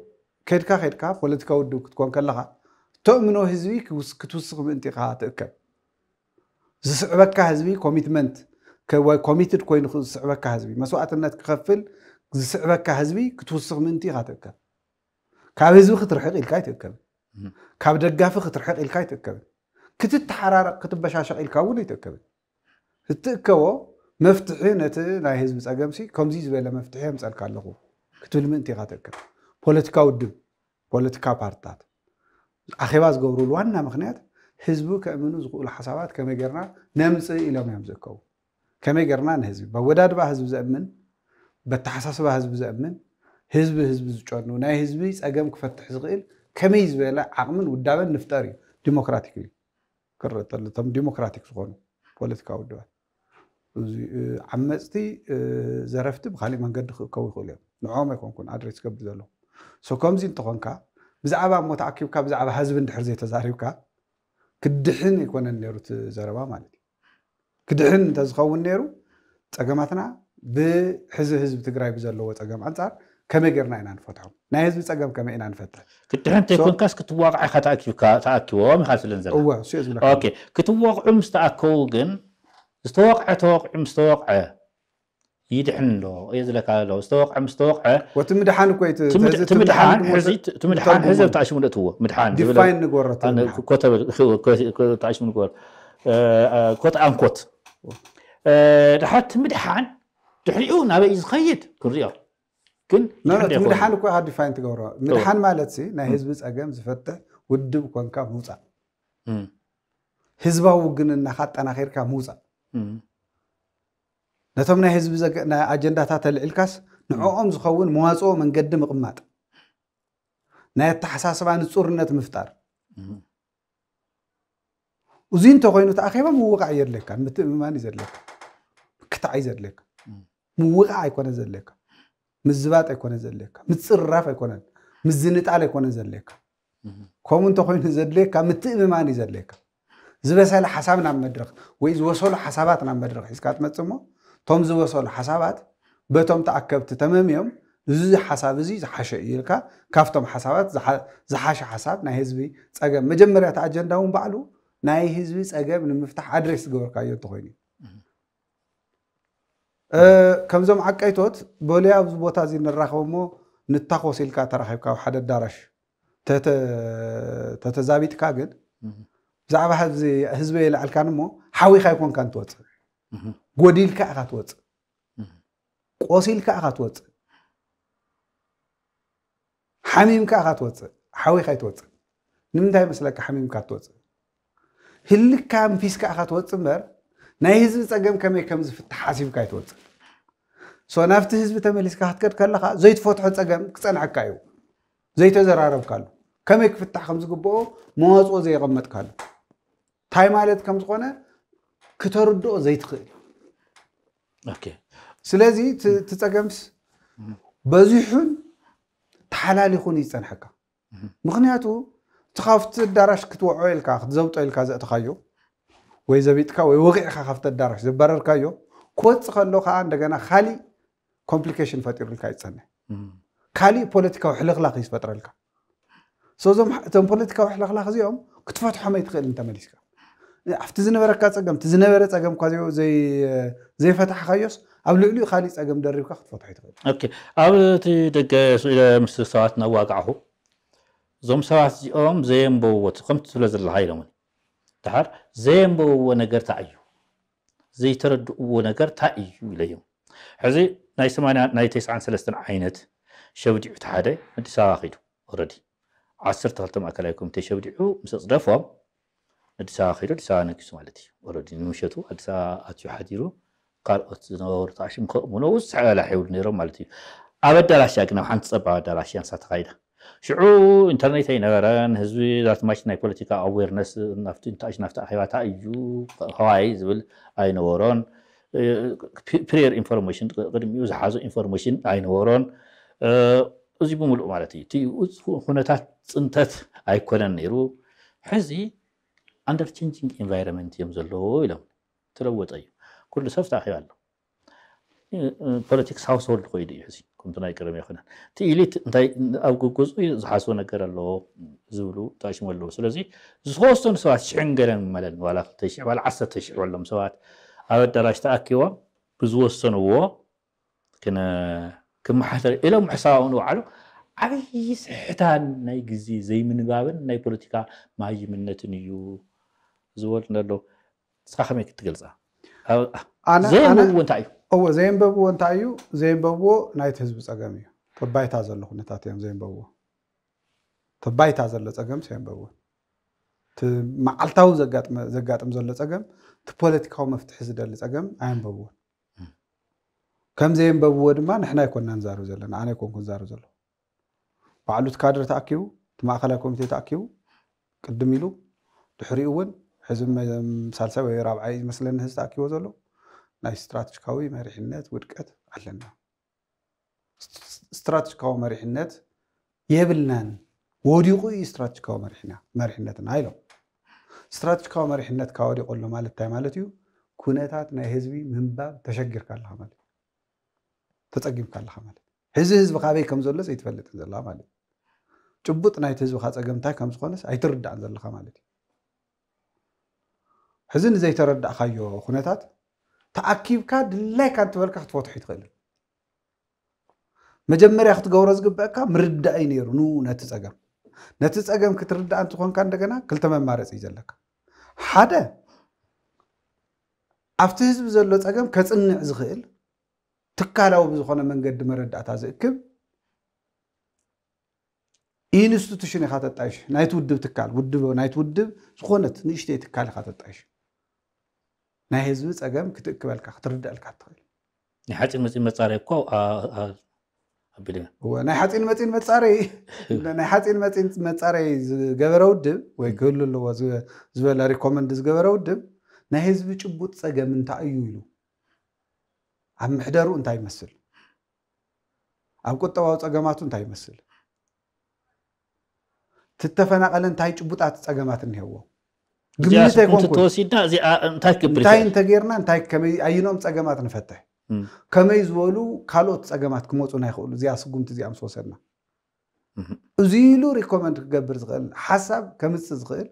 كيد كا كيد كا فلت كا ودو كلها تؤمنوا هزوي كوس كتوس قم انت قاعد تأكل زعبك كهزوي كوميتمنت كوا كوميتد كوين خص زعبك كهزوي مسوعة النت كخفل زعبك كهزوي كتوس قم انت قاعد تأكل كابزوي خطر حق الكاي تأكل كاب دقافة خطر حق الكاي تأكل كتت حرارة الكاوي تأكل تأكله መፍትሒ ነቲ ናይ ህዝቢ ፀገምሲ ከምዚ ዝበለ መፍትሒ ምፀልካ ኣለኹ ክትብል ምእንቲ ኢካ ትርከብ ፖለቲካ ውድብ ፖለቲካ ፓርትታት ኣኼባ ዝገብሩሉ ዋና ምክንያት ህዝቢ ከእምኑ ዝኽእሉ ሓሳባት ከመይ ጌርና ነምፅእ ኢሎም እዮም ዝእከቡ ከመይ ጌርና ንህዝቢ በወዳድባ ህዝቢ ዘእምን በተሓሳስባ ህዝቢ ዘእምን ህዝቢ ህዝቢ ዝጨኑ ናይ ህዝቢ ፀገም ክፈትሕ ዝኽእል ከመይ ዝበለ ዓቕምን ውዳበን ንፍጠር እዩ ዲሞክራቲክ እዩ ክርእ ዲሞክራቲክ ዝኾኑ ፖለቲካ ውድባት ዓመፅቲ ዘረፍቲ ብካሊእ መንገዲ ክእከቡ ይኽእሉ እዮም ንዕም ኣይኮንኩን ኣድሬስ ገብር ዘለኹ ከምዚ እንተኾንካ ብዛዕባ እሞ ተኣኪብካ ብዛዕባ ህዝቢ እንድሕር ዘይተዛሪብካ ክድሕን ኣይኮነን ነይሩ እቲ ዘረባ ማለት እዩ ክድሕን እንተዝኸውን ነይሩ ፀገማትና ብሕዚ ህዝቢ ትግራይ ብዘለዎ ፀገም ኣንፃር ከመይ ገርና ኢና ንፈትሖም ናይ ህዝቢ ፀገም ከመይ ኢና ንፈትሕ ክድሕን እንተይኮንካስ ክትዋቅዓ ኢካ ተኣኪቦም ኢካ ስለንዘለእዎ ክትዋቕዑ ምስ ተኣከቡ ግን استوقع توقع مستوقع يدحن له يزلك على له استوقع مستوقع وتمدحان كويت تمدحان حزيت تمدحان حزة تعيش من أتوه آه، مدحان آه، ديفاين نقول رتان كوت تعيش من نقول كوت أم كوت رحت آه، مدحان تحريقون أبي يزخيد كن ريا كن لا لا تمدحان كوي هاد ديفاين تقول رتان مدحان مالت سي نهيز بس أجام زفتة ودب كان كاب موزع هزبا وقنا نخات أنا خير كاب موزع نتم ناي حزب زك ناي اجندا تاع تلعلكاس نعوهم زخون مواصو من قد مقمات ناي تحساس بان صورنت مفطر وزين تخوينو تاع خيبا مو وقع يرلك ما ماني زلك كتا عايزر لك مو وقع يكون زلك مزبات يكون زلك متصرف يكون مزنت على يكون زلك كومون تخوينو زلك متئم ماني زلك زبسل حساب نعم مدرخ ويز وصل حسابات نعم مدرخ إذا كات متسمى توم زو وصل حسابات بتوم تأكبت تمام يوم زو حساب زي زحش يلك كافتم حسابات زح زحش حساب نهي زبي أجر مجمع رأت أجن بعلو نهي زبي أجر من مفتح أدرس جور كايو تغني كم زم عكاي توت بولي أبز بوتازين الرخو مو نتاقو سيلكا ترحيب كاو دارش تتزابيت كاجد ብዛዕባ ህዝበ የላዓልካን ሞ ሓዊካ ይኮንካ ንትወፅእ ጎዲልካ ኢኻ ትወፅእ ቆሲልካ ኢኻ ትወፅእ ሓሚምካ ኢኻ ትወፅእ ሓዊካ ይትወፅእ ንምንታይ መስለካ ሓሚምካ ትወፅእ ህልካ ንፊስካ ኢኻ ትወፅእ እምበር ናይ ህዝቢ ፀገም ከመይ ከም ዝፍታሕ ሓሲብካ ይትወፅእ ሶ ናብቲ ህዝቢ ተመሊስካ ክትከድ ከለካ ዘይትፈትሖ ፀገም ክፀንዐካ እዩ ዘይተዘራረብካሉ ከመይ ክፍታሕ ከም ዝግብኦ መዋፅኦ ዘይቐመጥካሉ تاي مالت كم تقولنا كتردو زي تخيل اوكي سلازي تتاكمس بزيحون تحلال يخون يتنحكا مغنياتو تخافت الدارش كتوع عيلك تزوت عيلك هذا تخيو وإذا بيتكا ويوقع خافت الدارش زبرر كايو كوت تخلو خا عندك أنا خالي complication فاتير لك يتسنى خالي بوليتيكا وحلق لاخ يسبتر لك سوزم تم بوليتيكا وحلق لاخ زيهم كتفتح ما يتخيل انت مليسكا ኣብቲ ዝነበረካ ፀገም እቲ ዝነበረ ፀገም ኳዚዮ ዘይፈታሕካዮስ ኣብ ልዕሊኡ ካሊእ ፀገም ደሪብካ ክትፈትሖ ይትኽእል ኣብቲ ደገ ስኢለ ምስ ሰባት ነዋጋዕኹ እዞም ሰባት እዚኦም ዘየንበብዎ ከምቲ ትብለ ዘለካ ኢሎም ድሓር ዘየንበብዎ ነገር እንታይ እዩ ዘይተረድእዎ ነገር እንታይ እዩ ኢለዮም ሕዚ ናይ 8 ናይ 93 ዓይነት ሸብዲዑ እቲ ሓደ ኣዲስ ኣበባ ኺዱ ረዲ 12 ማእከላይ ኮሚቴ ሸብዲዑ ምስ ኣፅደፎም أدسا خير أدسا نكس مالتي ورد نمشيتو أدسا أتيو حديرو قال أتنور تعشم كمونو وسعى لحيول نيرو مالتي أبدا لا شاك نو حانت سبا أبدا لا شيان ساتغايدا شعو انترنت اي نغران هزوي ذات ماش ناي بوليتيكا اويرنس نفت انتاش نفت احيواتا ايو هواي زبل اي نورون بريير انفورميشن قدم يوز حازو انفورميشن اي نورون ازيبو ملؤ مالتي تي هنا تات اي كونان نيرو حزي ኣንደር ቼንጂንግ ኤንቫይሮንመንት እዮም ዘለዎ ኢሎም ትለወጠ እዩ ኩሉ ሰብ ፍታሕ ኣሎ ፖለቲክስ ሃውስሆልድ ኮይኑ እዩ ሕዚ ከምቲ ናይ ቀደም ይኮነን እቲ ኢሊት እንታይ ኣብ ገገፁ ዝሓስቦ ነገር ኣለዎ ዝብሉ ተኣሽሙ ኣለዎ ስለዚ ዝተወሰኑ ሰባት ሽሕን ገለን መለን ዋላ 2ሽሕ ዋላ 1ተ ሽሕ በሎም ሰባት ኣብ ኣዳራሽ ተኣኪቦም ብዝወሰንዎ ክመሓደር ኢሎም ሕሳቦም ንባዕሉ ዓብይ ስሕታን ናይ ግዜ ዘይምንባብን ናይ ፖለቲካ ማይምነትን እዩ ዝበሉ ኣለዉ ንስኻ ከመይ ክትገልፃ ዘየንበብዎ እንታይ እዩ እዎ ዘየንበብዎ እንታይ እዩ ዘየንበብዎ ናይቲ ህዝቢ ፀገም እዩ ተባይታ ዘሎ ኩነታት እዮም ዘየንበብዎ ተባይታ ዘሎ ፀገም ዘየንበብዎ እቲ መዓልታዊ ዘጋጥም ዘሎ ፀገም እቲ ፖለቲካዊ መፍትሒ ዝደሊ ፀገም ኣየንበብዎን ከም ዘየንበብዎ ድማ ንሕና ይኮንና ንዛርብ ዘለና ኣነ ይኮንኩ ንዛርብ ዘሎ ባዕሉ እቲ ካድሪ ተኣኪቡ እቲ ማእከላይ ኮሚቴ ተኣኪቡ ቅድም ኢሉ ድሕሪኡ እውን ሕዚ ሳልሳይ ወይ ራብዓይ መስለኒ ህዝ ተኣኪቦ ዘሎ ናይ ስትራቴጂካዊ መሪሕነት ውድቀት ኣለና ስትራቴጂካዊ መሪሕነት የብልናን ወዲቑ እዩ ስትራቴጂካዊ መሪሕነትና ኢሎም ስትራቴጂካዊ መሪሕነት ካብ ወዲቑሎ ማለት እንታይ ማለት እዩ ኩነታት ናይ ህዝቢ ምንባብ ተሸጊርካ ኣለካ ማለት እዩ ተፀጊምካ ኣለካ ማለት እዩ ሕዚ ህዝቢ ካበይ ከም ዘሎ ዘይትፈልጥን ዘለካ ማለት እዩ ጭቡጥ ናይቲ ህዝቢካ ፀገም እንታይ ከም ኣይትርዳእን ዘለካ ማለት እዩ ሕዚ ንዘይተረዳእካዮ ኩነታት ተኣኪብካ ድላይካ እንትበልካ ክትፈትሑ ይትኽእልን መጀመርያ ክትገብሮ ዝግበአካ ምርዳእ እዩ ነይሩ ኑ ነቲ ፀገም ነቲ ፀገም ክትርዳእ እንትኾንካ እንደገና ክልተ መማረፂ እዩ ዘለካ ሓደ ኣብቲ ህዝቢ ዘሎ ፀገም ከፅንዕ ዝኽእል ትካላዊ ብዝኾነ መንገዲ መረዳእታ ዝእክብ ኢንስቲቱሽን ኢካ ተጣይሽ ናይቲ ውድብ ትካል ናይቲ ውድብ ዝኾነት ንእሽተይ ትካል ኢካ ተጣይሽ ናይ ህዝቢ ፀገም ክትእክበልካ ክትርዳእልካ ትኽእል ናይ ሓፂን መፂን መፃሪ እኮ ኣቢልና ናይ ሓፂን መፂን መፃረይ ናይ ሓፂን መፂን መፃረይ ዝገበረ ውድብ ወይ ክህሉ ኣለዎ ዝበለ ሪኮመንድ ዝገበረ ውድብ ናይ ህዝቢ ጭቡጥ ፀገም እንታይ እዩ ኢሉ ኣብ ምሕደሩ እንታይ ይመስል ኣብ ቁጠባዊ ፀገማቱ እንታይ ይመስል ትተፈናቐለ እንታይ ጭቡጣት ፀገማት እኒሄዎም ግምት እንተጌርና እንታይ ኣይኖም ፀገማት ንፈትሕ ከመይ ዝበሉ ካልኦት ፀገማት ክመፁና ይኽእሉ እዚኣ ስጉምቲ እዚኣ ምስ ወሰድና እዚ ኢሉ ሪኮመንድ ክገብር ዝኽእል ሓሳብ ከምፅእ ዝኽእል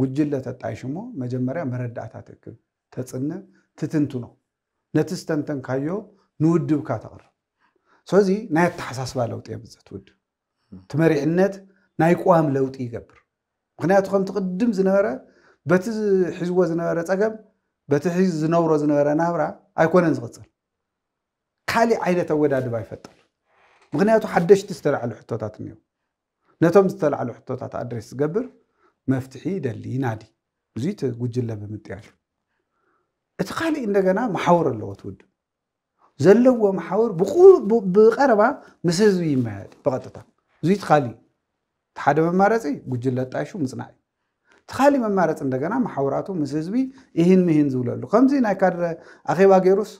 ጉጅለ ተጣይሽሞ መጀመርያ መረዳእታ ትትንትኖ ነቲ ዝተንተንካዮ ንውድብካ ተቕርብ ስለዚ ናይ ኣተሓሳስባ ለውጢ ናይ ቋም ለውጢ ይገብር ምክንያቱ ከምቲ ቅድም ዝነበረ بتي حزوة زنورة تجمع بتي حز زنورة زنورة نهرة أيكون انزغتر كالي عينة تودع دبي فتر مغنياتو حدش تستر على حطاتات ميو نتوم تستر على حطاتات أدرس جبر مفتحي دلي نادي زيت جوجل بمتيال اتخالي إن جنا محاور اللي وتود زلوا محاور بخور بقربة مسزوي مهاد بقطتها زيت خالي تحدى ما مارسي جوجل تعيشو مصنعي ተኻሊእ መማረፂ እንደገና ማሓውራቱ ምስ ህዝቢ ይህን ምሂን ዝብለሉ ከምዚ ናይ ካድረ ኣኼባ ገይሩስ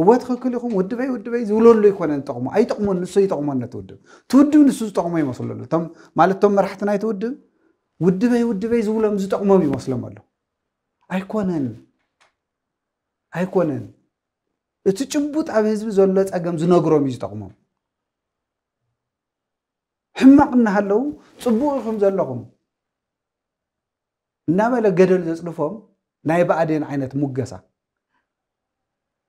እወ ትክክል ኢኹም ውድበይ ውድበይ ዝብለሉ ይኮነ ጠቕሞ ኣይጠቕሞ ንሱ ይጠቕሞን ነትውድብ ትውድብ ንሱ ዝጠቕሞ ይመስለሉ ማለት ቶም መራሕቲ ናይ ትውድብ ውድበይ ውድበይ ዝብሎም ዝጠቕሞም ይመስሎም ኣሎ ኣይኮነን ኣይኮነን እቲ ጭቡጥ ኣብ ህዝቢ ዘሎ ፀገም ዝነግሮም እዩ ዝጠቕሞም ሕማቅ እናሃለው ፅቡቅ ኢኹም ዘለኹም نعم قدر نصرفهم ناي بعدين عينت مجسا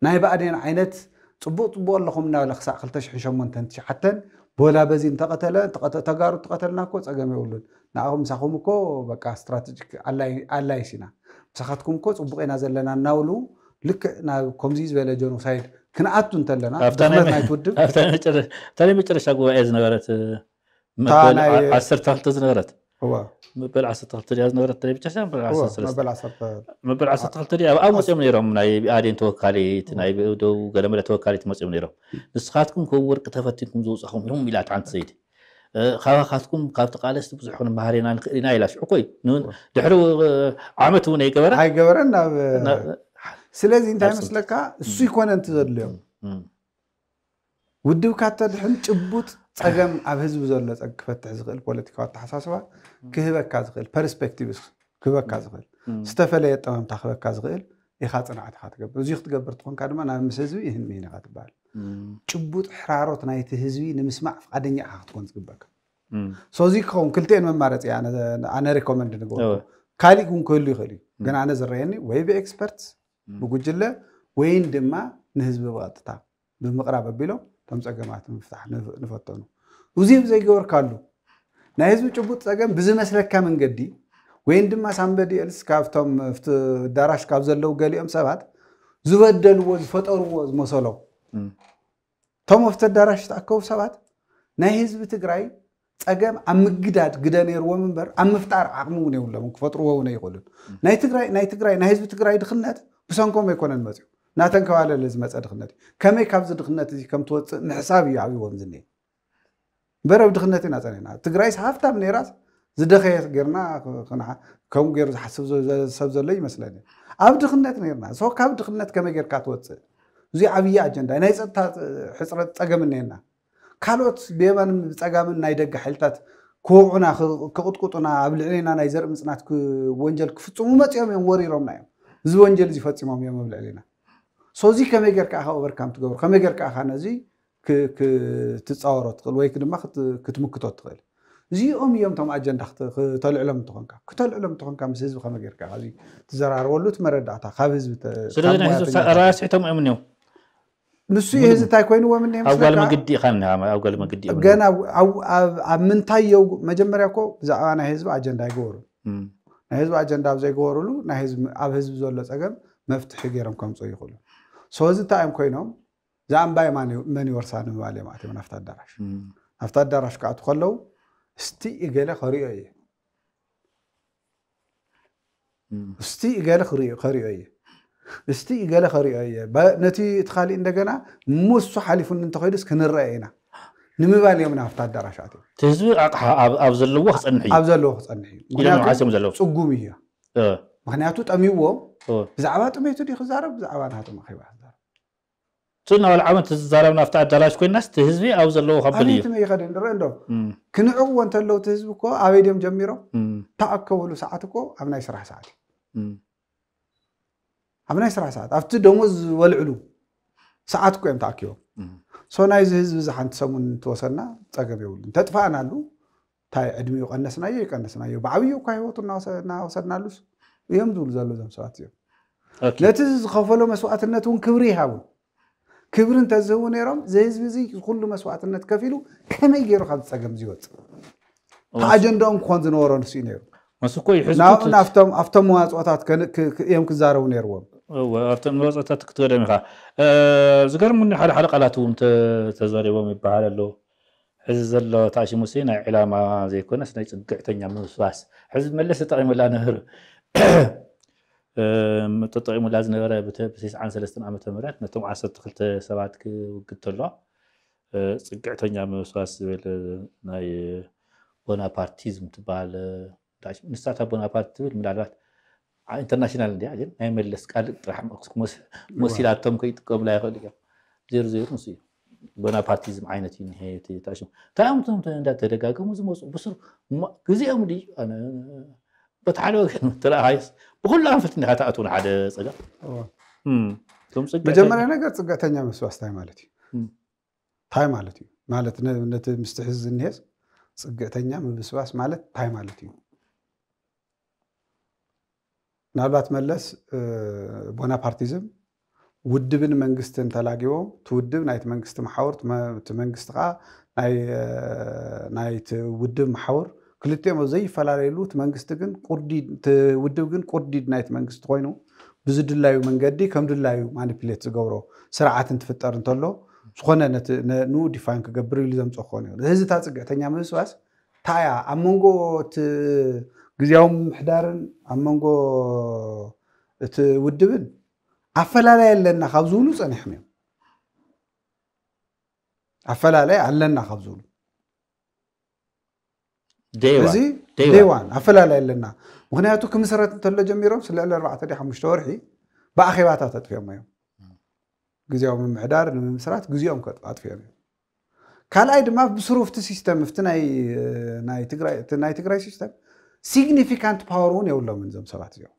ناي بعدين عينت تبو تبو الله خمنا ولا خسا خلتش حشام من تنت حتى بولا بزين تقتل تقت تجار تقتلنا كوت أجمع يقولون نعم سخوم كو بك استراتيجي الله الله يسينا سخاتكم كوت وبقي نزل لنا ناولو لك نعكم زيز ولا جنو سايد كنا أتون تلنا أفتنا ما يتودب أفتنا ما ترى ترى ما ترى شغوا عز نغرت ما أسر تخلت نغرت በልዓ 12 ዝነበረ ቴሌብቻ በልዓ 12 ኣብኡ መፅኦም ነይሮም ናይ ኣዴን ተወካሊት ናይ ደው ገለመለ ተወካሊት መፅኦም ነይሮም ንስኻትኩም ከብ ወርቂ ተፈቲንኩም ዝውፃኹም ኢሎም ኢላት ሓንቲ ሰይድ ካባካትኩም ካብቲ ቃለስቲ ብዙሕ ክንመሃርና ንክእል ኢና ኢላ ሽዑ ኮይ ድሕሪ ዓመት እውን ኣይገበረ ኣይገበረን ናብ ስለዚ እንታይ መስለካ እሱ ይኮነ እንት ዘድልዮም ውድብ ካተድሕን ጭቡጥ ፀገም ኣብ ህዝቢ ዘሎ ፀግ ክፈትሕ ዝኽእል ፖለቲካዊ ኣተሓሳስባ ክህበካ ዝኽእል ፐርስፔክቲቭስ ክህበካ ዝኽእል ዝተፈለየ ጠመምታ ክህበካ ዝኽእል ኢኻ ፅንዓትካ ትገብር እዚዩ ክትገብር ትኾንካ ድማ ናብ ምስ ህዝቢ ይህን ምኢንኻ ትበሃል ጭቡጥ ሕራሮት ናይቲ ህዝቢ ንምስማዕ ፍቃደኛ ኢኻ ክትኮን ዝግበካ ሰዚ ክኸውን ክልተኤን መማረፂ ኣነ ሪኮመንድ ንገብር ካሊእ እውን ክህሉ ይኽእል እዩ ግን ኣነ ዝረአየኒ ወይ ብኤክስፐርት ብጉጅለ ወይን ድማ ንህዝቢ ብቐጥታ ብምቕራብ ኣቢሎም تم زعمات مفتح نفتنو وزيم زي جور كارلو نهزم جبوت زعم بزمس لك كم انقدي وين دم مسام بدي الس كاف تم فت دارش كاف زلوا قالي أم سبات زود دلوز فتر وز مسلو تم فت دارش تأكوف سبات نهزم بتقرأي أجام أم جداد جدانير ومنبر أم مفتار عقمونه ولا مكفطر وهو نيقولون نايت قراي نايت قراي نهيز بتقراي دخلنات بس أنكم ما يكونن مزيو እናተንከባለለ ዝመፀ ድኽነት እዩ ከመይ ካብዚ ድኽነት እዚ ከም ትወፅእ ምሕሳብ እዩ ዓብይዎም ዝኒ በረብ ድኽነት ኢና ፀኒና ትግራይስ ሃፍታም ነይራስ ዝደኸየ ጌርና ከምኡ ገይሩ ዝሓስብ ሰብ ዘሎ ይመስለኒ ኣብ ድኽነት ነርና ሰ ካብ ድኽነት ከመይ ጌርካ ትወፅእ እዚ ዓብዪ ኣጀንዳ ናይ ፀጥታ ሕፅረት ፀገም እኒአና ካልኦት ብየማን ብፀጋምን ናይ ደገ ሓይልታት ክውዑና ክቅጥቅጡና ኣብ ልዕሊና ናይ ዘርኢ ምፅናት ወንጀል ክፍፅሙ መፂኦም እዮም ወሪሮምና እዮም እዚ ወንጀል እዚ ፈፂሞም እዮም ኣብ ልዕሊና ሰዚ ከመይ ጌርካ ኢኻ ኦቨርካም ትገብሩ ከመይ ጌርካ ኢኻ ነዚ ክትፃወሮ ትኽእል ወይ ድማ ክትምክቶ ትኽእል እዚኦም እዮም ቶም ኣጀንዳ ክተልዕሎም እንትኾንካ ክተልዕሎም እንትኾንካ ምስ ህዝቢ ከመይ ጌርካ ዚ ትዘራርበሉ እቲ መረዳእታ ካብ ህዝቢ ስለዚናህዝቢራስሕቶም እዮም እኒው ንሱ እዩ ህዝቢ እንታይ ኮይኑዎ ኣብ ምንታይ የው መጀመርያ ኮ ብዛዕባ ናይ ህዝቢ ኣጀንዳ ኣይገበሩ ናይ ህዝቢ ኣጀንዳ ኣብ ዘይገበሩሉ ኣብ ህዝቢ ዘሎ ፀገም መፍትሒ ገይሮም ከምፅ ይኽእሉ سوزي تايم كوينوم زعم باي ماني ماني ورسان مالي ماتي من افتاد دارش افتاد دارش كات خلو ستي اجالي خريوي ستي اجالي خريوي خريوي ستي اجالي خريوي نتي تخالي اندجانا موس صح حليفون انت خيدس كن الراينا نمبالي من افتاد دارش عاتي تزوي اقحى ابزل الوقت انحي ابزل الوقت انحي الى ما حسم زلوف سقومي هي مخنياتو تاميوو بزعباتو ميتو دي خزارب بزعباتو مخيبات تون والعمل تزارم تزارب دلاش كل الناس تهزبي او زلوا خبل أنا تمي خدين اندر كن كنعو وانت لو تهزب كو جميرو تأكوا له ساعتكو ابنا يسرع ساعات ابنا يسرع ساعات افتي دموز ولعلو ساعات كو ام تاكيو سو ناي زهز زحنت سمون تاي ጸገብ የብሉን سنايو እንታይ سنايو بعويو كايو ብዓብዩ وصلنا وصلنا እናወሰድናሉስ يوم دول زلوا زم ساعات يوم. لا تزخفلو مسوات እውን ክብሪ ይሃቡን ክብሪ እንተዝህቡ ነይሮም ዝህዝቢ እዚ ኩሉ መስዋዕትነት ከፊሉ ከመይ ገይሩ ካብ ዝፀገም ዝወፅ ኣጀንዳኦም ክኾን ዝነበሮ ንሱ እዩ ነይሩ ኣብቶም መዋፅኦታት እዮም ክዛረቡ ነይርዎም ኣብቶም መዋፅኦታት ክትበሎም ኢኻ ዝገርሙኒ ሓደ ሓደ ቃላት እውን ተዘሪቦም ይበሃል ኣሎ ሕዚ ዘሎ ታእሺ ሙሴ ናይ ዕላማ ዘይኮነስ ናይ ፅግዕተኛ ምውስዋስ ሕዚ መለስ ተጠቂሙላ ንህር ተጠቂሙላ ዝነበረ ብ93 ዓ ም ነቶም 12 ሰባት ክውግድ ተሎ ፅግዕተኛ ምብስባስ ዝብል ናይ ቦናፓርቲዝም ትበሃል ንሳታ ቦናፓርቲ ትብል ምናልባት ኢንተርናሽናል እንዲያ ግን ናይ መለስ ቃልእ ጥራሕ መሲላቶም ከይጥቀምላ ይኽእል እዮም ዜሩ ዜሩ ንሱ እዩ ቦናፓርቲዝም ዓይነት እዩ ኒሄ ታሽሙ እንታይ ኦም እዳተደጋገሙ ዝመፁ ብስሩ ግዜኦም ድዩ በተዓለ ወገን ተለኣኻይስ ብኩሉ ኣንፈትና ተኣትውን ሓደ ፀጋ መጀመርያ ነገር ፅግዕተኛ ምስባስ እንታይ ማለት እዩ እንታይ ማለት እዩ ማለት ነቲ ምስቲ ሕዚ ፅግዕተኛ ምብስባስ ማለት እንታይ ማለት እዩ ምናልባት መለስ ቦናፓርቲዝም ውድብን መንግስትን ተላጊቦም እቲ ውድብ ናይቲ መንግስቲ መሓውር እቲ መንግስቲ ከዓ ናይቲ ውድብ መሓውር ክልቴም ኣብ ዘይፈላለየሉ መንግስቲ ግን ውድብ ግን ቁርዲድ ናይቲ መንግስቲ ኮይኑ ብዚ ድላዩ መንገዲ ከም ድላዩ ማኒፕሌት ዝገብሮ ስርዓት እንትፍጠር እንተሎ ዝኮነ ንኡ ዲፋይን ክገብር ኢሉ ዘምፅ ክኮኑ እዩ ህዝታ ፅግዕተኛ ምብስባስ ታያ ኣብ መንጎ እቲ ግዜያዊ ምሕዳርን ኣብ መንጎ እቲ ውድብን ኣፈላለየ ኣለና ካብ ዝብሉ ፀኒሖም እዮም ኣፈላለየ ኣለና ካብ ዝብሉ እዚ ደይዋን ኣፈላለየለና ምክንያቱ ክምስረት እንተሎ ጀሚሮም ስለ 4 ሓሙሽተ ወርሒ ብኣኼባታት ኣጥፍዮም እዮም ግዜኦም ምምሕዳር ንምምስራት ግዜኦም ኣጥፍዮም እዮም ካልኣይ ድማ ብስሩፍቲ ሲስተም ቲ ናይ ትግራይ ሲስተም ሲግኒፊካንት ፓወር እውን የብሎምን እዞም ሰባት እዚኦም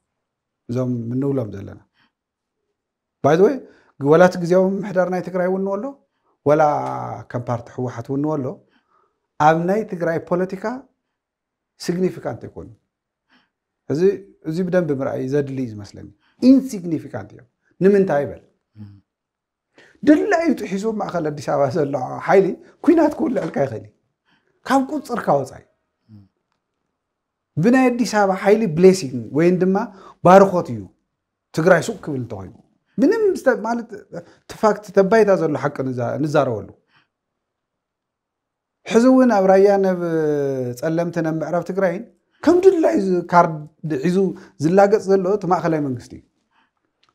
እዞም እንብሎም ዘለና ባይወይ ወላቲ ግዜዊ ምሕዳር ናይ ትግራይ እውን ንበሎ ወላ ከም ፓርቲ ሕወሓት እውን ንበሎ ኣብ ናይ ትግራይ ፖለቲካ ሲግኒፊካንት ይኮኑ እዚ ብደንብ ምርኣይ ዘድሊ ዝመስለኒ ኢንሲግኒፊካንት እዮም ንምንታይ ይበል ድላዩ ጥሒሱ ማእከል ኣዲስ ኣበባ ዘሎ ሓይሊ ኩናት ክውልዕልካ ይኽእል እዩ ካብ ቁፅርካ ወፃኢ ብናይ ኣዲስ ኣበባ ሓይሊ ብሌሲንግ ወይ ድማ ባርኮት እዩ ትግራይ ሱቅ ክብል እንተኮይኑ ምንም ማለት ቲፋክት ተባይታ ዘሎ ሓቂ ንዛረበሉ حزوين أبرايان بتعلمتنا معرفة كراين كم دل عز كارد عزو زلاقة زلوا تما خلاي من قصدي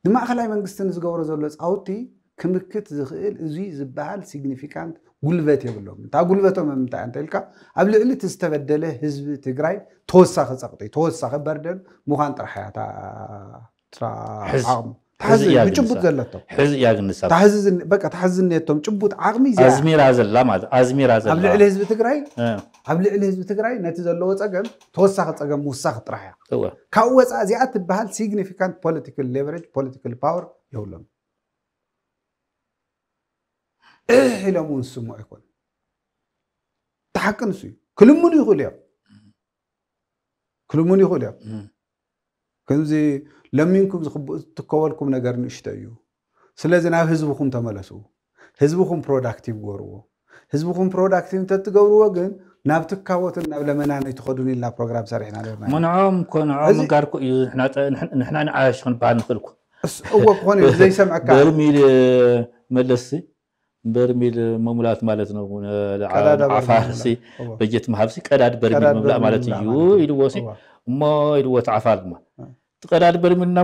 تما خلاي من قصدي نزقور زلوا أوتي كم كت زخيل زي زبال سيغنيفيكانت قلبت يا بلوم تا قلبت وما متاع أنت الكا قبل اللي تستفاد له حزب تقرأي توسخ سقطي توسخ بردن مخان ترحيا ترا حزب تحزن بجبوت زلتهم حزن يا غنسا تحزن بقى تحزن نيتهم جبوت عقمي زي ازميرا زلا ما ازميرا زلا قبل الى حزب تقراي قبل الى حزب تقراي نتي زلو صقم توسخ صقم موسخ طرايا هو كاو صا زي ات بهال سيغنيفيكانت بوليتيكال ليفرج بوليتيكال باور يولم ايه الى مو سمو يكون تحكن سي كل من يقول يا كل من يقول يا كنزي لمنكم تكولكم نجر نشتايو سلازن ها هزبوكم تملسو هزبوكم productive ورو هزبوكم productive تتغورو وجن نبتكاوت نبلمنا نتخدوني لا program سرينا منعم كون عم غاركو نحن نعاشون بعد نخلكو هو كون زي سمعك برميل مدلسي برميل مملات مالتنا عفارسي بجيت محافسي كداد برميل مملات مالتي يو يدوسي ما يدوس عفارسي تقرار برمنا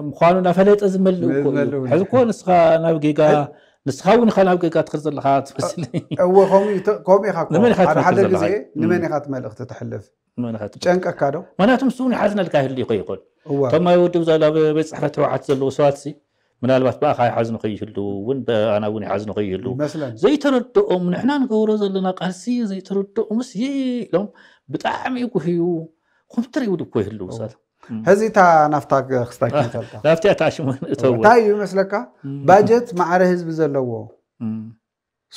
مخانو نفلت أزمل حيث كون نسخة نبقيقا نسخة ونخل نبقيقا تخرز اللحات بس هو قومي قومي خاكم نمين خات ملخ تزلحات نمين خات ملخ تتحلف نمين خات ملخ جانك أكادو مانا تمسوني حزن الكاهر اللي يقول هو كما يودو زالا بيس حفت روحات زلو سواتسي من الوقت بقى خاي حزن قيهلو ون بقى أنا وني حزن قيهلو مثلا زي تردقو من احنا نقورو زلنا قرسي زي تردقو مسيه لهم بتاعم يكوهيو خمتر يودو كوهلو سالو ሕዚ እታ ናፍታ ክስታይ ናፍቲያ እዩ ይመስለካ ባጀት ማዕረ ህዝቢ ዘለዎ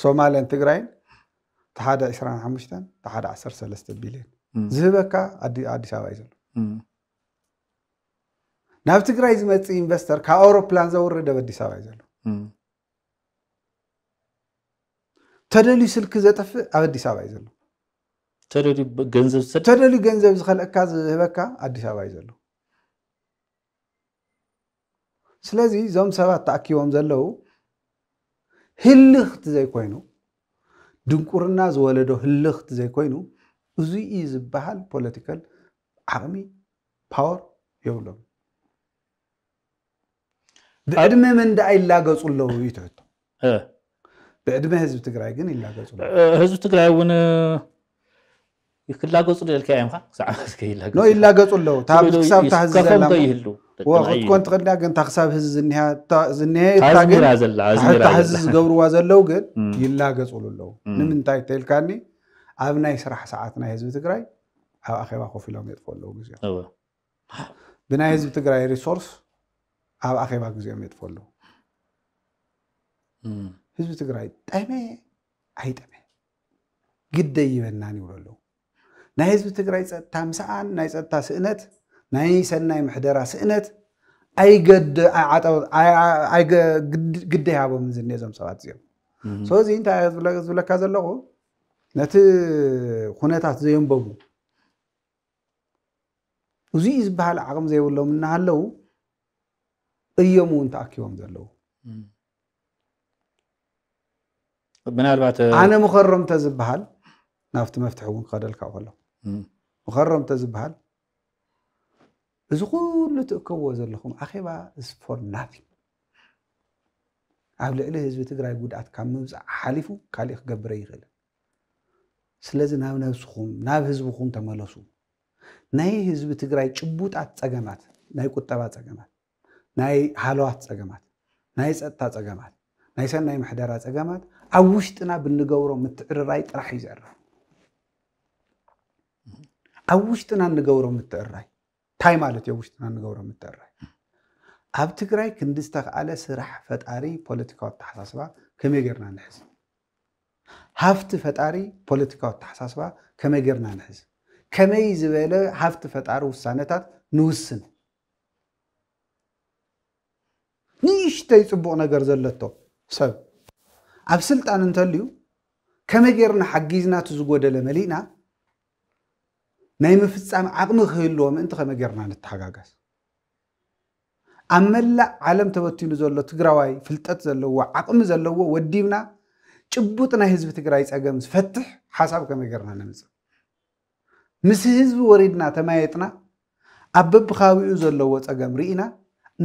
ሶማልያን ትግራይን እቲ ሓደ 25 እቲ ሓደ 13 ቢልዮን ዝህበካ ኣዲስ ኣበባ እዩ ዘሎ ናብ ትግራይ ዝመፅእ ኢንቨስተር ካብ ኣውሮፕላን ኣብ ኣዲስ ኣበባ እዩ ዘሎ ተደልዩ ስልኪ ዘጠፍእ ኣብ ኣዲስ ኣበባ እዩ ዘሎ ተደልዩ ገንዘብ ዝኸልአካ ዝህበካ ኣዲስ ኣበባ እዩ ዘሎ ስለዚ እዞም ሰባት ተኣኪቦም ዘለው ህልኽቲ ዘይኮይኑ ድንቁርና ዝወለዶ ህልኽቲ ዘይኮይኑ እዙ እዩ ዝበሃል ፖለቲካል ዓቕሚ ፓወር የብሎም ብዕድመ መንዳ ይላገፁ ኣለው እዩ ትሕቶ ብዕድመ ህዝቢ ትግራይ ግን ይላገፁ ህዝቢ ትግራይ እውን ክላገፁ ልልካ እዮም ይላገፁ ኣለው ክሳብ ታህዝዘላ ይህሉ ክትኮንትረልያ ግን እታ ክሳብ ህዚ ዝገብርዋ ዘለው ግን ይላገፅሉ ኣለው ንምንታይ ተልካኒ ኣብ ናይ ስራሕ ሰዓት ናይ ህዝቢ ትግራይ ኣብ ኣኼባ ኮፍ ኢሎም የጥፎ ኣለው ግዜ ብናይ ህዝቢ ትግራይ ሪሶርስ ኣብ ኣኼባ ግዜኦም የጥፎ ኣለው ህዝቢ ትግራይ ጠመ ኣይጠመ ግደ ይበናን ይብሉ ኣለው ናይ ህዝቢ ትግራይ ፀጥታ ምስዓን ናይ ፀጥታ ስእነት ናይ ሰናይ ምሕደራ ስእነት ግደ ይሃቦም ዝኔ እዞም ሰባት እዚኦም ስለዚ እንታይ ዝብለካ ዘለኹ ነቲ ኩነታት ዘየንበቡ እዚ ዝበሃል ዓቕሚ ዘይብሎም እናሃለው እዮም እውን ተኣኪቦም ዘለዉ ምናልባት ኣነ መኸረምተ ዝበሃል ናብቲ መፍትሒ እውን ክኸደልካ ከሎ መኸረምተ ዝበሃል እዚ ኩሉ ትእከብዎ ዘለኹም ኣኼባ ስ ፎር ናቲንግ ኣብ ልዕሊ ህዝቢ ትግራይ ጉድኣት ካብ ምብፃእ ሓሊፉ ካሊእ ክገብረ ይኽእልን ስለዚ ናብ ነብስኹም ናብ ህዝብኹም ተመለሱ ናይ ህዝቢ ትግራይ ጭቡጣት ፀገማት ናይ ቁጠባ ፀገማት ናይ ሃለዋት ፀገማት ናይ ፀጥታ ፀገማት ናይ ሰናይ ማሕደራ ፀገማት ኣብ ውሽጥና ብንገብሮ ምትዕርራይ ጥራሕ እዩ ዘዕርፍ ኣብ ውሽጥና እንገብሮ ምትዕርራይ እንታይ ማለት እዮ ውሽጥና ንገብሮ ምትዕራይ ኣብ ትግራይ ክንዲ ዝተኽኣለ ስራሕ ፈጣሪ ፖለቲካዊ ኣተሓሳስባ ከመይ ጌርና ንሕዝ ሃፍቲ ፈጣሪ ፖለቲካዊ ኣተሓሳስባ ከመይ ጌርና ንሕዝ ከመይ ዝበለ ሃፍቲ ፈጣሪ ውሳነታት ንውስን ንእሽተይ ፅቡቅ ነገር ዘለቶ ሰብ ኣብ ስልጣን እንተልዩ ከመይ ጌርና ሓጊዝናቱ ዝጎደለ መሊእና ናይ ምፍፃም ዓቕሚ ክህልዎ ምእንቲ ከመይ ጌርና ንተሓጋገዝ ኣብ መላእ ዓለም ተበቲኑ ዘሎ ትግራዋይ ፍልጠት ዘለዎ ዓቕሚ ዘለዎ ወዲብና ጭቡጥ ናይ ህዝቢ ትግራይ ፀገም ዝፈትሕ ሓሳብ ከመይ ጌርና ንምፅእ ምስ ህዝቢ ወሪድና ተማየጥና ኣብ በብከባቢኡ ዘለዎ ፀገም ርኢና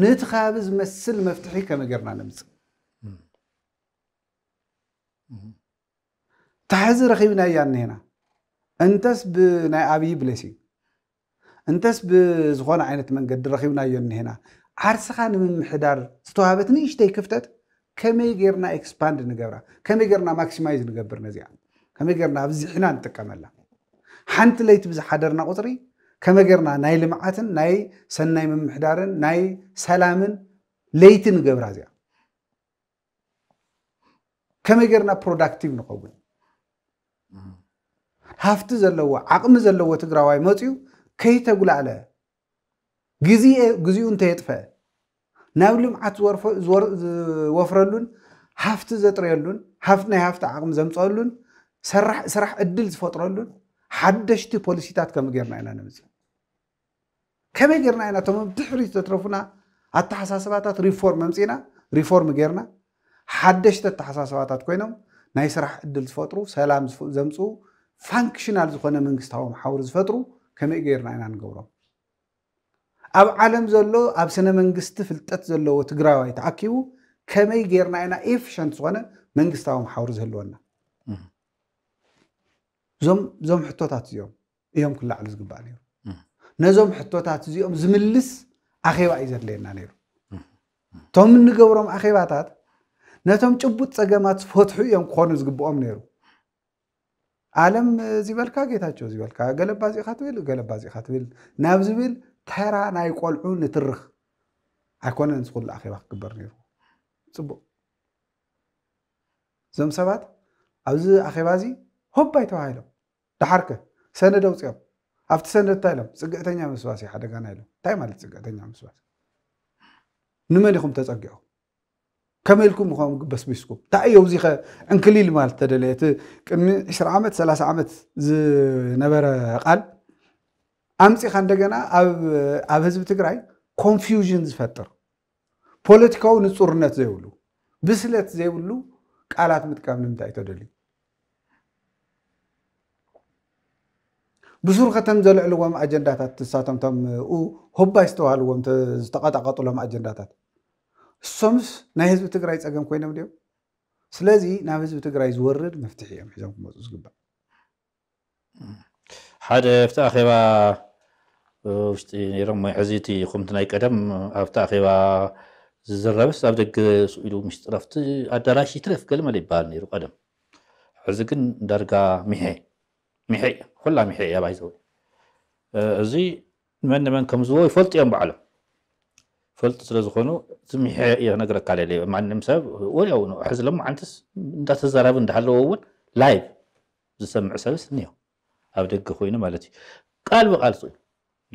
ነቲ ከባቢ ዝመስል መፍትሒ ከመይ ጌርና ንምፅእ ታሕዚ ረኪብና እያ እኒሄና እንተስ ብናይ ዓብዪ ብሌሲንግ እንተስ ብዝኾነ ዓይነት መንገዲ ረኪብናዮ እኒሄና ዓርስኻ ንምምሕዳር ዝተዋሃበት ንእሽተይ ክፍተት ከመይ ጌርና ኤክስፓንድ ንገብራ ከመይ ጌርና ማክሲማይዝ ንገብር ነዚኣ ከመይ ጌርና ኣብዚሕና ንጥቀመላ ሓንቲ ለይቲ ብዝሓደርና ቁፅሪ ከመይ ጌርና ናይ ልምዓትን ናይ ሰናይ ምምሕዳርን ናይ ሰላምን ለይቲ ንገብራ እዚኣ ከመይ ጌርና ፕሮዳክቲቭ ንኸውን ሃፍቲ ዘለዎ ዓቕሚ ዘለዎ ትግራዋይ መፅኡ ከይተጉላዕለ ግዜኡ እንተየጥፈአ ናብ ልምዓት ዝወፍረሉን ሃፍቲ ዘጥርየሉን ናይ ሃፍቲ ዓቕሚ ዘምፅአሉን ስራሕ ዕድል ዝፈጥረሉን ሓደሽቲ ፖሊሲታት ከም ጌርና ኢና ንምፅ ከመይ ጌርና ኢና እቶም ድሕሪት ዝተትረፉና ኣተሓሳስባታት ሪፎርም መምፅና ሪፎርም ጌርና ሓደሽቲ ኣተሓሳስባታት ኮይኖም ናይ ስራሕ ዕድል ዝፈጥሩ ሰላም ዘምፅኡ ፋንክሽናል ዝኾነ መንግስታዊ መሓውሪ ዝፈጥሩ ከመይ ገይርና ኢና ንገብሮም ኣብ ዓለም ዘሎ ኣብ ስነ መንግስቲ ፍልጠት ዘለዎ ትግራዋይ ተኣኪቡ ከመይ ገርና ኢና ኤፊሽንት ዝኾነ መንግስታዊ መሓውሪ ዝህልወና እዞም ሕቶታት እዚኦም እዮም ክላዕሉ ዝግባእ ነይሩ ነዞም ሕቶታት እዚኦም ዝምልስ ኣኼባ እዩ ዘድለየና ነይሩ እቶም እንገብሮም ኣኼባታት ነቶም ጭቡጥ ፀገማት ዝፈትሑ እዮም ክኾኑ ዝግብኦም ነይሩ ዓለም ዝበልካ ጌታቸው ዝበልካ ገለባ ዚኢኻ ትብል ገለባ ዚኢኻ ትብል ናብ ዝብል ተራ ናይ ቆልዑ ንትርኽ ኣይኮነን ዝኩሉ ኣኼባ ክግበር ነይሩ ፅቡቅ እዞም ሰባት ኣብዚ ኣኼባ እዚ ሆባይ ተባሂሎም ዳሓርከ ሰነድ ኣውፅኦም ኣብቲ ሰነድ እንታይ ኢሎም ፅግዕተኛ ምስባስ እዩ ሓደጋና ኢሎም እንታይ ማለት ፅግዕተኛ ምስባስ ንመን ኢኹም ተፀጊዖም ከመልኩም ኢልኩም ምኳኑ በስቢስኩም እንታይ እዩ ዚኸ ዕንክሊል ማለት ተደለየ እቲ ቅድሚ 20 ዓመት 30 ዓመት ዝነበረ ቃል ኣምፂኻ እንደገና ኣብ ህዝቢ ትግራይ ኮንፊዥን ዝፈጥር ፖለቲካዊ ንፁርነት ዘይብሉ ብስለት ዘይብሉ ቃላት ምጥቃም ንምንታይ ተደልዩ ብሱር ከተን ዘልዕልዎም ኣጀንዳታት ንሳቶም ቶም ሆባይ ዝተባሃልዎም ዝተቀጣቀጥሎም ኣጀንዳታት እሶምስ ናይ ህዝቢ ትግራይ ፀገም ኮይኖም ድዮም ስለዚ ናብ ህዝቢ ትግራይ ዝወርድ መፍትሒ እዮም ሒዞም ክመፁ ዝግባእ ሓደ ኣብቲ ኣኼባ ውሽጢ ነሮም ወይ ሕዚ እቲ ከምቲ ናይ ቀደም ኣብቲ ኣኼባ ዝዝረብስ ኣብ ደገ ስኢሉ ምስ ጥረፍቲ ኣዳራሽ ይትረፍ ገለመለ ይበሃል ነይሩ ቀደም ሕዚ ግን ዳርጋ ሚሐ ሚሐ ኩላ ሚሐ እያ ባይዘወ እዚ መን መን ከምዝዎ ይፈልጥ እዮም በዓሎም ፈልጡ ስለ ዝኾኑ እቲ ሚሐ እየ ክነግረካ ለለዩ ማንም ሰብ ወዲያው ሕዚ ሎማ ዓንትስ እንዳተዘራብ እንዳሃለዎ እውን ላይቭ ዝሰምዕ ሰብስ እኒሄ ኣብ ደገ ኮይኑ ማለት እዩ ቃል ብቃል እዩ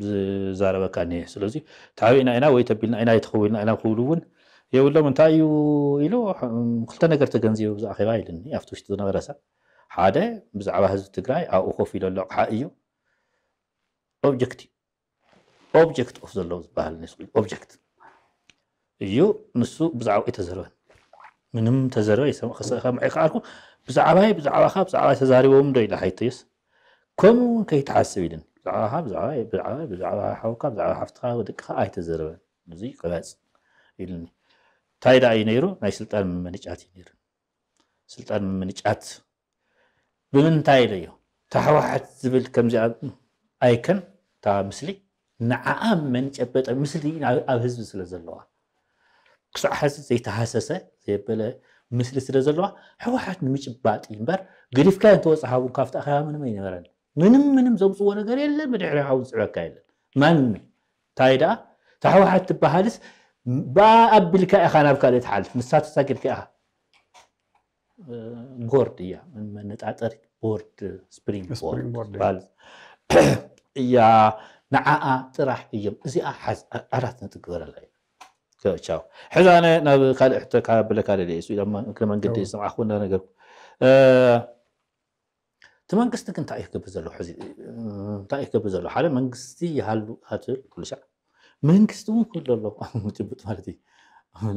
ዝዛረበካ እኒሄ ስለዚ ተዓብኢና ኢና ወይ ተቢልና ኢና ይተኸውልና ኢና ክብሉ እውን የብሎም እንታይ እዩ ኢሉ ክልተ ነገር ተገንዚቡ ዝኣኼባ ኢልኒ ኣብቲ ውሽጢ ዝነበረ ሰብ ሓደ ብዛዕባ ህዝቢ ትግራይ ኣብኡ ኮፍ ኢሉ ኣሎ ኣቕሓ እዩ ኦብጀክት እዩ ኦብጀክት ኦፍ ዘለዎ ዝበሃል ኦብጀክት እዩ ንሱ ብዛዕባ ተዘርበን ምንም ተዘርበ ይሰምዕ ከኣልኩ ብዛዕባይ ብዛዕባኻ ብዛዕባ ተዛሪቦም ዶ ኢላ ሓይተዮስ ከምኡ እውን ከይተሓስብ ኢልን ብዛዕባኻ ብዛዕባ ብዛዕባ ሓውካ ብዛዕባ ሓፍትኻ ወደቅኻ ኣይተዘርበን እዚ ቅበፅ ኢሉኒ እንታይ ዳ እዩ ነይሩ ናይ ስልጣን መመንጫት እዩ ነይሩ ስልጣን መመንጫት ብምንታይ ኢለ እዩ ተሓዋሓት ዝብል ከምዚኣ ኣይከን እታ ምስሊ ንዓኣ መን ጨበጠ ምስሊ ኣብ ህዝቢ ስለ ዘለዋ ክሳዕ ሓዚ ዘይተሃሰሰ ዘየበለ ምስሊ ስለ ዘለዋ ሕወሓት ንምጭባጥ እዩ እምበር ግዲፍካ እንተወፅሓ እውን ካብቲ ኣኼባ ምንም ኣይነበረን ምንም ምንም ዘምፅዎ ነገር የለን ብድሕሪኻ እውን ዝፅዕበካ የለን ማንም እንታይ ደኣ እታ ሕወሓት ትበሃልስ ብኣቢልካ ኢኻ ናብ ካልእ ትሓልፍ ንሳ ተሳጊድካ ኢኻ ቦርድ እያ መነጣጠሪ ቦርድ ስፕሪንግ ቦርድ እያ ንዓኣ ጥራሕ እዮም እዚኣ ዓራት ነጥግበረላ እዩ ቻው ሕዚ ኣነ ናብ ካልእ ሕቶ ካበለካ ደለ ሱ መንገዲ ዝሰምዓኹ እናነገርኩ እቲ መንግስቲ ግን እንታይ እዩ ክገብር ዘሎ ሕዚ እንታይ እዩ ክገብር ዘሎ ሓደ መንግስቲ ይሃሉ ኣትብል ኩሉ ሻዕ መንግስቲ እውን ክህሉ ኣሎ ጭቡጥ ማለት እዩ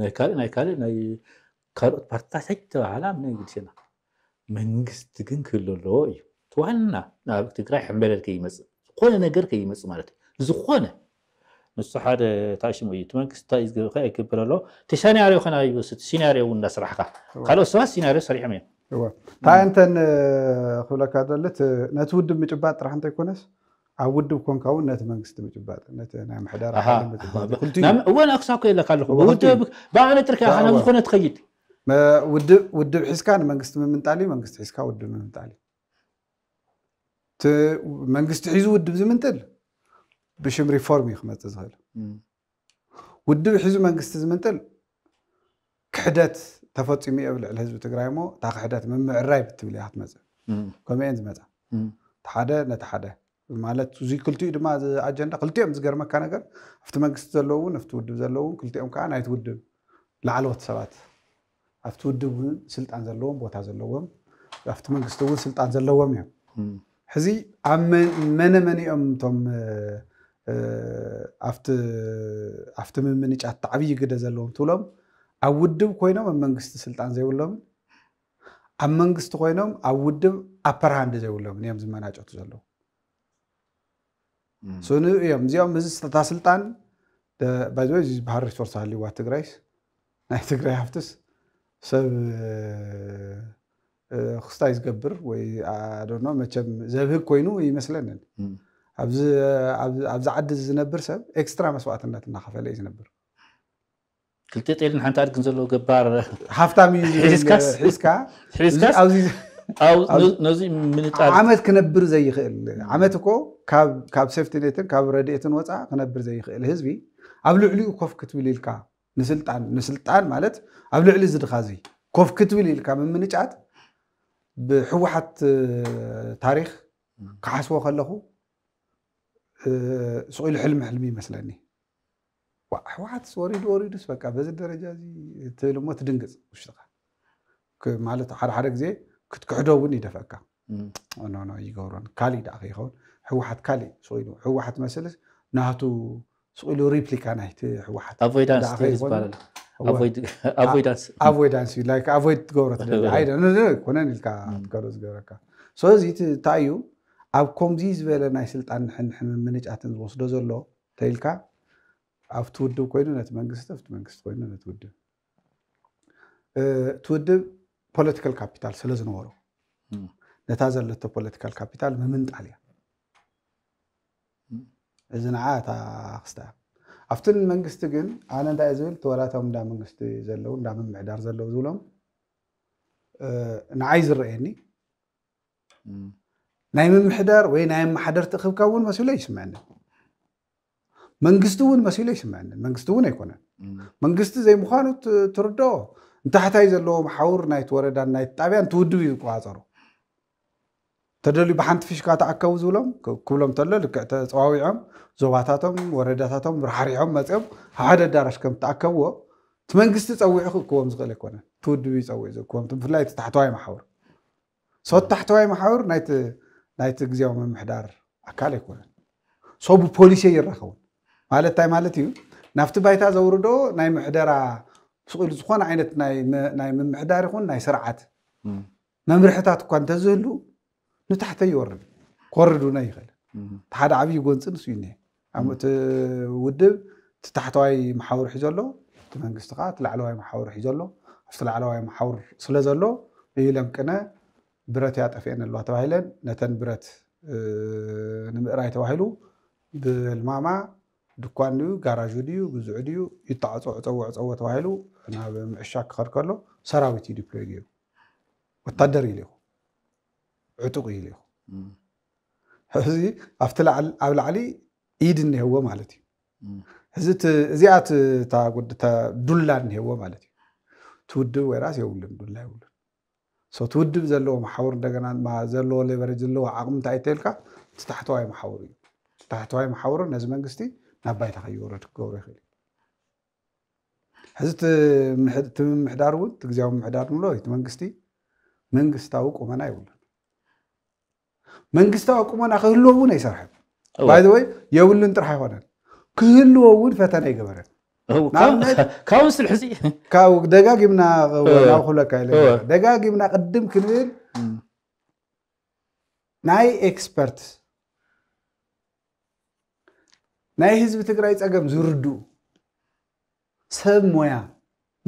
ናይ ካልእ ናይ ካልእ ናይ ካልኦት ፓርቲታት ተባሃላ ምን ግድሽና መንግስቲ ግን ክህሉ ኣለዎ እዩ እቲ ዋና ናብ ትግራይ ሕምበለል ከይመፅእ ዝኾነ ነገር ከይመፅእ ማለት እዩ ዝኾነ نسو حد تاشمو يو تمنكستا إزغو خي أكبر الله تشاني عريو خنا يوسط سيناريو ونا سرحقا خالو سوا سيناريو سريح مين هو تاينتن خلاك هذا لت نتود متبات رح نتكونس أود بكون كون نت منكست متبات نت نعم حدار أها نعم وين أقصى كي لك على هو ود بك بعنا ترك أنا بكون تخيط ما ود ود حسكان منكست من تعلي منكست حسكان ود من تعلي ت منكست عزو ود بزمن تل ብሽም ሪፎርም እዩ ክመፅእ ዝኽእል ውድብ ሒዙ መንግስቲ ዝምንጥል ክሕደት ተፈፂሙ እዩ ኣብ ልዕሊ ህዝቢ ትግራይ እሞ እታ ክሕደት ምምዕራይ ብትብል እያ ክትመፅእ ከምእየን ዝመፃ እቲ ሓደ ነቲ ሓደ ማለት እዚ ክልቲኡ ድማ ኣጀንዳ ክልቲኦም ዝገርመካ ነገር ኣብቲ መንግስቲ ዘለዎ እውን ኣብቲ ውድብ ዘለዎ እውን ክልቲኦም ከዓ ናይቲ ውድብ ላዕለወት ሰባት ኣብቲ ውድብ እውን ስልጣን ዘለዎም ቦታ ዘለዎም ኣብቲ መንግስቲ እውን ስልጣን ዘለዎም እዮም ሕዚ ኣብ መነመኒኦም እቶም ኣብቲ ምምንጫት ዓብይ ግደ ዘለዎም ትብሎም ኣብ ውድብ ኮይኖም ኣብ መንግስቲ ስልጣን ዘይብሎምን ኣብ መንግስቲ ኮይኖም ኣብ ውድብ ኣፐርሃንድ ዘይብሎምን እዮም ዝመናጨቱ ዘለዉ ስኑ እዮም እዚኦም እዚ ታ ስልጣን ባይዘ ዝበሃል ሪሶርስ ሃልዋ ትግራይስ ናይ ትግራይ ሃፍትስ ሰብ ክስታይ ዝገብር ወይ ኣዶኖ መቸም ዘብህግ ኮይኑ ይመስለንን ኣብዚ ዓዲ ዝነብር ሰብ ኤክስትራ መስዋእትነት እናኸፈለ እዩ ዝነብር ክልተ ጤልን ሓንቲ ኣድግን ዘለዎ ገባር ሃፍታም እዩ ሒዝካ ነዚ ምንጣር ዓመት ክነብር ዘይኽእል ዓመት እኮ ካብ ሴፍቲኔትን ካብ ረድኤትን ወፃእ ክነብር ዘይኽእል ህዝቢ ኣብ ልዕሊኡ ኮፍ ክትብል ኢልካ ንስልጣን ንስልጣን ማለት ኣብ ልዕሊ ዝድኻ እዚ ኮፍ ክትብል ኢልካ ምምንጫት ብሕወሓት ታሪክ ክሓስቦ ከለኹ آه، سؤال حلم حلمي مثلاً واحد سوريد وريدس بقى بهذه الدرجة زي تلو ما تدنقز وش تقع كمالت حر حرك زي كنت كحدا وني دفعك أنا أنا يجورون كالي دا أخي خون هو واحد كالي سوينو هو واحد مثلا نهتو سوينو ريبليكا نهت هو واحد avoidance avoid avoidance avoidance like avoid جورت هاي ده نزل كونان الكا جورس جورك سو زي تايو ኣብ ከምዚ ዝበለ ናይ ስልጣን ንሕንሕን ምንጫትን ዝወስዶ ዘሎ ተይልካ ኣብቲ ውድብ ኮይኑ ነቲ መንግስቲ ኣብቲ መንግስቲ ኮይኑ ነቲ ውድብ እቲ ውድብ ፖለቲካል ካፒታል ስለ ዝነበሮ ነታ ዘለቶ ፖለቲካል ካፒታል ምምንጣል እያ እዚ ንዓ እታ ክስታ ኣብቲ መንግስቲ ግን ኣነ እንታይ ዝብል ተወላታዊ እንዳ መንግስቲ ዘለው እዳ ምምዕዳር ዘለው ዝብሎም ንዓይ ዝረአየኒ ናይ ምምሕዳር ወይ ናይ ኣመሓደር ትእኽብካ እውን መሲሉ ኣይስምዐንን መንግስቲ እውን መሲሉ ኣይስምዐንን መንግስቲ እውን ኣይኮነን መንግስቲ ዘይምኳኑ ትርድኦ እንታሕታይ ዘለዎም ሓውር ናይቲ ወረዳን ናይቲ ጣብያን ትውድብ እዩ ዝቋፀሮ ተደልዩ ብሓንቲ ፊሽካ ተኣከቡ ዝብሎም ክብሎም ተሎ ልክዕ ተፀዋዊዖም ዞባታቶም ወረዳታቶም ርሓሪሖም መፅኦም ኣብ ሓደ ኣዳራሽ ከም ተኣከብዎ እቲ መንግስቲ ፀዊዑ ክእክቦም ዝኽእል ኣይኮነን ትውድብ እዩ ፀዊዑ ዝእክቦም ብፍላይ ቲ ታሕተዋይ ማሓውር ሶት ታሕተዋይ ማሓውር ናይቲ ናይቲ ግዜዊ ምምሕዳር ኣካል ኣይኮነን ሰቡ ፖሊሲ ይራኸቡን ማለት እንታይ ማለት እዩ ናብቲ ባይታ ዘውርዶ ናይ ምሕደራ ስኢሉ ዝኮነ ዓይነት ናይ ምምሕዳር ይኹን ናይ ስርዓት መምርሕታት እኳ እንተዝህሉ ንታሕተ ይወርድ ክወርድ ውን ይኽእል እቲ ሓደ ዓብዪ ጎንፂ ንስ እዩ እኒሄ እቲ ውድብ እቲ ታሕተዋይ መሓውር ሒዘ ኣሎ እቲ መንግስቲ ከዓ እቲ ላዕለዋይ መሓውር ሒዘ ኣሎ ኣብቲ ላዕለዋይ መሓውር ስለ ዘሎ እዩ ለምቅነ ብረት ያጠፍአን ኣለዋ ተባሂለን ነተን ብረት ንምእራይ ተባሂሉ ብልማማ ድኳን ድዩ ጋራዥ ድዩ ብዙዕ ድዩ ይተዓፅዑ ፀውዕ ፀወ ተባሂሉ ናብ ምዕሻግ ክኸድ ከሎ ሰራዊት እዩ ዲፕሎይ ገይሩ ወታደር ኢሉ ኢኹ ዕጡቅ ኢሉ ኢኹ ሕዚ ኣብ ላዕሊ ኢድ እኒሄዎ ማለት እዩ ሕዚ እዚኣ ዱላ እኒሄዎ ማለት እዩ ትውድብ ወይ ራስ የብሉን ዱላ የብሉን ትውድብ ዘለዎ ማሓወር እንደገና ዘለዎ ሌቨሬጅ ዘለዎ ዓቕሚ እንታይ እተልካ እቲ ታሕተዋይ ማሓወር እዩ ታሕተዋይ መሓውር ነዚ መንግስቲ ናብ ባይታ ከይወረድ ክገብሮ ይኽእል እዩ ሕዚ እቲ ምምሕዳር እውን እቲ ግዜዊ ምምሕዳር ንብሎ እቲ መንግስቲ መንግስታዊ ቁመና ይብሉን መንግስታዊ ቁመና ክህልዎ እውን ኣይሰርሐን ባይ ወይ የብሉን ጥራሕ ኣይኮነን ክህልዎ እውን ፈተና ይገበረን ካብኡ ስል ሕዚ ካብኡ ደጋጊምና ናብኩለካ ኢለ ደጋጊምና ቅድም ክንብል ናይ ኤክስፐርት ናይ ህዝቢ ትግራይ ፀገም ዝርድኡ ሰብ ሞያ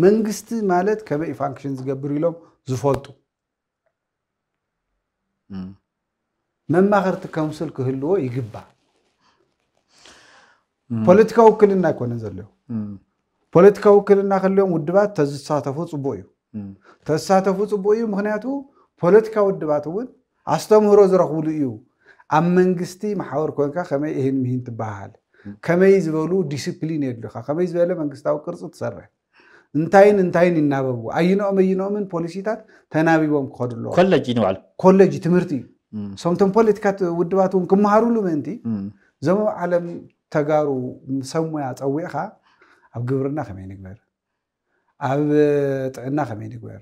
መንግስቲ ማለት ከመይ ፋንክሽን ዝገብር ኢሎም ዝፈልጡ መማክርቲ ካውንስል ክህልዎ ይግባእ ፖለቲካ ውክልና ኣይኮነ ዘለዎ ፖለቲካ ውክልና ከልዮም ውድባት ተዝሳተፉ ፅቡቅ እዩ ተዝሳተፉ ፅቡቅ እዩ ምክንያቱ ፖለቲካ ውድባት እውን ኣስተምህሮ ዝረክብሉ እዩ ኣብ መንግስቲ ማሕበር ኮይንካ ከመይ እህን ምሂን ትበሃል ከመይ ዝበሉ ዲስፕሊን የድልካ ከመይ ዝበለ መንግስታዊ ቅርፂ ትሰርሕ እንታይን እንታይን ይናበቡ ኣይኖኦም ኣይኖኦምን ፖሊሲታት ተናቢቦም ክኸዱ ኣለዎ ኮለጅ ንባዕሉ ኮለጅ ትምህርቲ እዩ ሶምቶም ፖለቲካት ውድባት እውን ክመሃሩሉ ምእንቲ እዞም ዓለም ተጋሩ ሰሙያ ፀዊዕካ ኣብ ግብርና ከመይ ንግበር ኣብ ጥዕና ከመይ ንግበር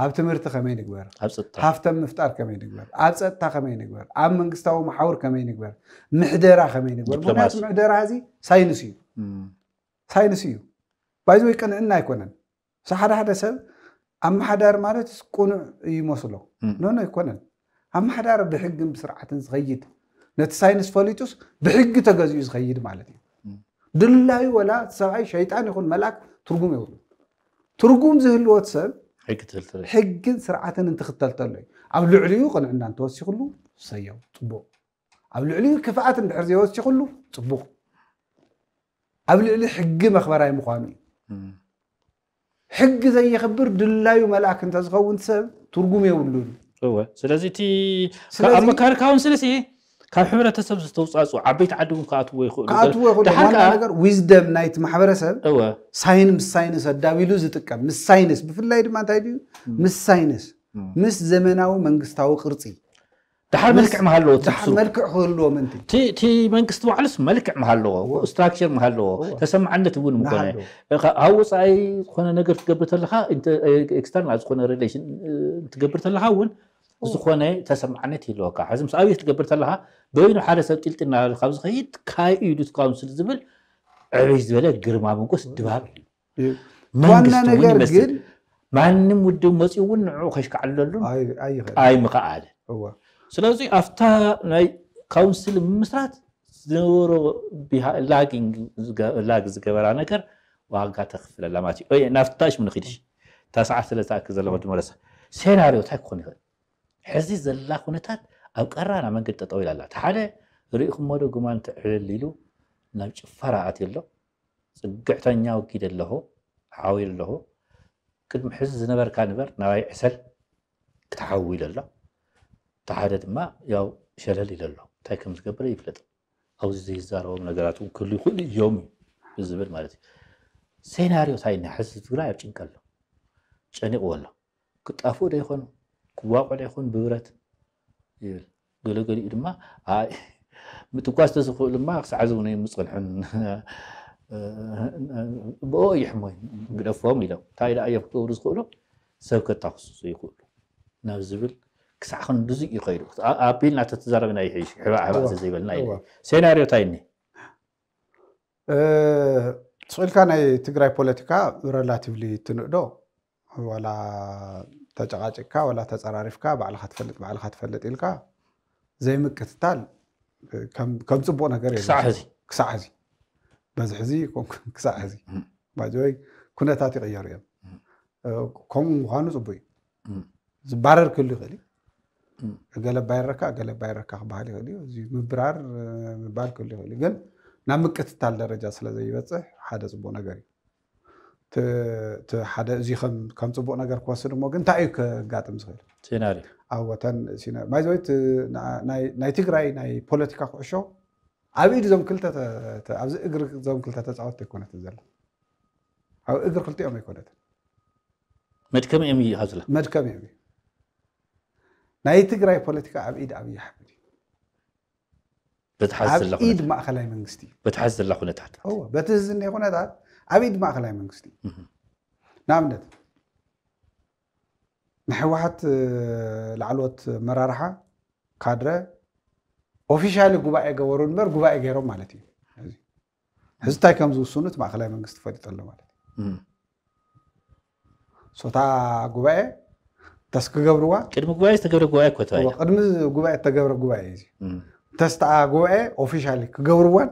ኣብ ትምህርቲ ከመይ ንግበር ሃፍተም ምፍጣር ከመይ ንግበር ኣብ ፀጥታ ከመይ ንግበር ኣብ መንግስታዊ ማሓውር ከመይ ንግበር ምሕደራ ከመይ ንግበር ምክንያቱ ምሕደራ እዚ ሳይንስ እዩ ሳይንስ እዩ ባይዚ ወይ ቅንዕና ኣይኮነን ሓደ ሓደ ሰብ ኣመሓዳሪ ማለት ቁኑዕ ይመስሎ ኖኖ ኣይኮነን ኣመሓዳሪ ብሕግን ብስርዓትን ዝኸይድ ነቲ ሳይንስ ፈሊጡስ ብሕጊ ተገዚኡ ዝኸይድ ማለት እዩ ድላዩ ወላ እቲ ሰብኣይ ሸይጣን ይኹን መልኣክ ትርጉም የብሉ ትርጉም ዝህልወት ሰብ ሕግን ስርዓትን እንትኽተል ተሎ እዩ ኣብ ልዕሊኡ ቅንዕና እንትወሲኽሉ ሰየው ፅቡቕ ኣብ ልዕሊኡ ክፍኣት እንድሕር ዘይወሲኽሉ ፅቡቕ ኣብ ልዕሊ ሕጊ መኽበራይ ምኳኑ እዩ ሕጊ ዘየኽብር ድላዩ መልኣክ እንተዝኸውን ሰብ ትርጉም የብሉን ስለዚ እቲ ኣብ መካሪ ካውንስልስ كان حبرة تسبز توصاصو عبيت عدوم كاتو يخو كاتو يخو ده حاجة نقدر ويزدم نايت محبرة سب أوه ساينس ساينس الدوي لوز تك مس ساينس بفلايد ما تايدو مس ساينس مس زمناو من قستاو قرطي ده حال ملك محلو تحسو ملك حلو من تي تي تي من قستاو علس ملك محلو وستراكشر محلو تسمع عندنا تقول مكان هو صاي خنا نقدر تقبل تلها انت اكسترنالز خنا ريليشن تقبل تلها وين ዝኾነ ተሰማዕነት ይህልወካ ሕዚ ምስ ኣብየ ትገብር ተለካ በይኑ ሓደ ሰብ ጭልጢ እናበለ ካብ ዝኸይድ ካይኢዱ ትቃወም ስለ ዝብል ዕበይ ዝበለ ግርማ መንጎስ ድባብ እዩ ዋና ነገር ግን ማንም ውድብ መፂኡ እውን ንዕኡ ከሽከዓለሉን ኣይምክኣልን ስለዚ ኣብታ ናይ ካውንስል ምስራት ዝነበሮ ላግ ዝገበራ ነገር ዋጋ ተኽፍለላ ማለት እዩ ናብታ ሽሙ ንክድሽ እታ ሰዓት ስለዝተኣክል ዘለዋ ድመለሳ ሴናሪዮ እንታይ ክኾን ይኽእል ሕዚ ዘላ ኩነታት ኣብ ቀራና መንገዲ ጠጠው ኢላ ኣላ እቲ ሓደ ርኢኹም ዶ ጉማን ትዕልል ኢሉ ናብ ጭፈራ ኣትዩ ኣሎ ፅግዕተኛ ወጊድ ኣለኹ ሓዊል ኣለኹ ቅድሚ ሕዚ ዝነበርካ ንበር ናባይ ዕሰል ክትሓዊ ኢሉ ኣሎ እቲ ሓደ ድማ ያው ሸለል ኢሉ ኣሎ እንታይ ከም ዝገብረ ይፍለጥ ኣብዚ ዘይዛረቦም ነገራት እውን ክህሉ ይኽእሉ እዮም እዩ ብዝብል ማለት እዩ ሴናሪዮ ታይና ሕዚ ትግራይ ኣብ ጭንቀ ኣሎ ጨኒቕዎ ኣሎ ክጣፍኡ ዶ ይኮኑ ክዋቆዕ ይኹን ብብረት ይብል ገለገሊኡ ድማ ምጥጓስ ተዝኽእሉ ድማ ክሳዕ ውነይ ምፅንሑን ብኦ ይሕሞይ ግደፎም ኢሎም እንታይ ደኣ እዮም ክገብሩ ዝኽእሉ ሰብ ከታክስሱ ይኽእሉ ናብ ዝብል ክሳዕ ኹን ብዙ ይኸይዱ ኣቢልና ተተዛረብና ይሕይሽ ሕባሕባ ዘይበልና ኢ ሴናሪዮ እንታይ እኒ ስኢልካ ናይ ትግራይ ፖለቲካ ረላቲቭሊ ትንእዶ ዋላ ተጨቃጭካ ወላ ተፀራሪፍካ ባዕልካ ትፈልጥ ባዕልካ ትፈልጥ ኢልካ ዘይምቅትታል ከም ፅቡቅ ነገር ክሳዕ ሕዚ በዚ ሕዚ ክሳዕ ሕዚ ወይ ኩነታት ይቅየሩ እዮም ከምኡ ምኳኑ ፅቡቅ እዩ ዝባረር ክህሉ ይኽእል እዩ ገለ ባይረካ ገለ ባይረካ ክበሃል ይኽእል እዩ እዚ ምብራር ምባል ክህሉ ይኽእል እዩ ግን ናብ ምቅትታል ደረጃ ስለዘይበፅሕ ሓደ ፅቡቅ ነገር እዩ ሓደ እዚ ከም ፅቡቅ ነገር ክወስድ እሞ ግን እንታይ እዩ ከጋጥም ዝኽእል ሲናሪ ኣብ ወተን ማይ ዘወይት ናይ ትግራይ ናይ ፖለቲካ ኩዕሾ ኣብ ኢድ ዞም ክልተ ኣብዚ እግሪ ዞም ክልተ ተፃወት ኣይኮነትን ዘላ ኣብ እግሪ ክልቲኦም ኣይኮነትን መድከም እዮም እዩ ኣብዝላ መድከም እዮም እዩ ናይ ትግራይ ፖለቲካ ኣብ ኢድ ኣብይ ኣሕመድ እዩ ኣብ ኢድ ማእኸላይ መንግስቲ እዩ በቲ ሓዚ ዘላ ኩነታት በቲ ዝኒሀ ኩነታት ዓበይቲ ማእኸላይ መንግስቲ ንኣብነት ንሕወሓት ላዕሎት መራርሓ ካድረ ኦፊሻሊ ጉባኤ ገበሩ እምበር ጉባኤ ገይሮም ማለት እዩ ሕዚ እንታይ ከም ዝውስኑት ማእከላይ መንግስቲ ፈሊጡ ኣሎ ማለት እዩ ሶታ ጉባኤ እንተስ ክገብርዋ ቅድሚ ጉባኤ ዝተገብረ ጉባኤ እኮ ቅድሚ ጉባኤ ዝተገብረ ጉባኤ እዩ እንተስ ጉባኤ ኦፊሻሊ ክገብርዋን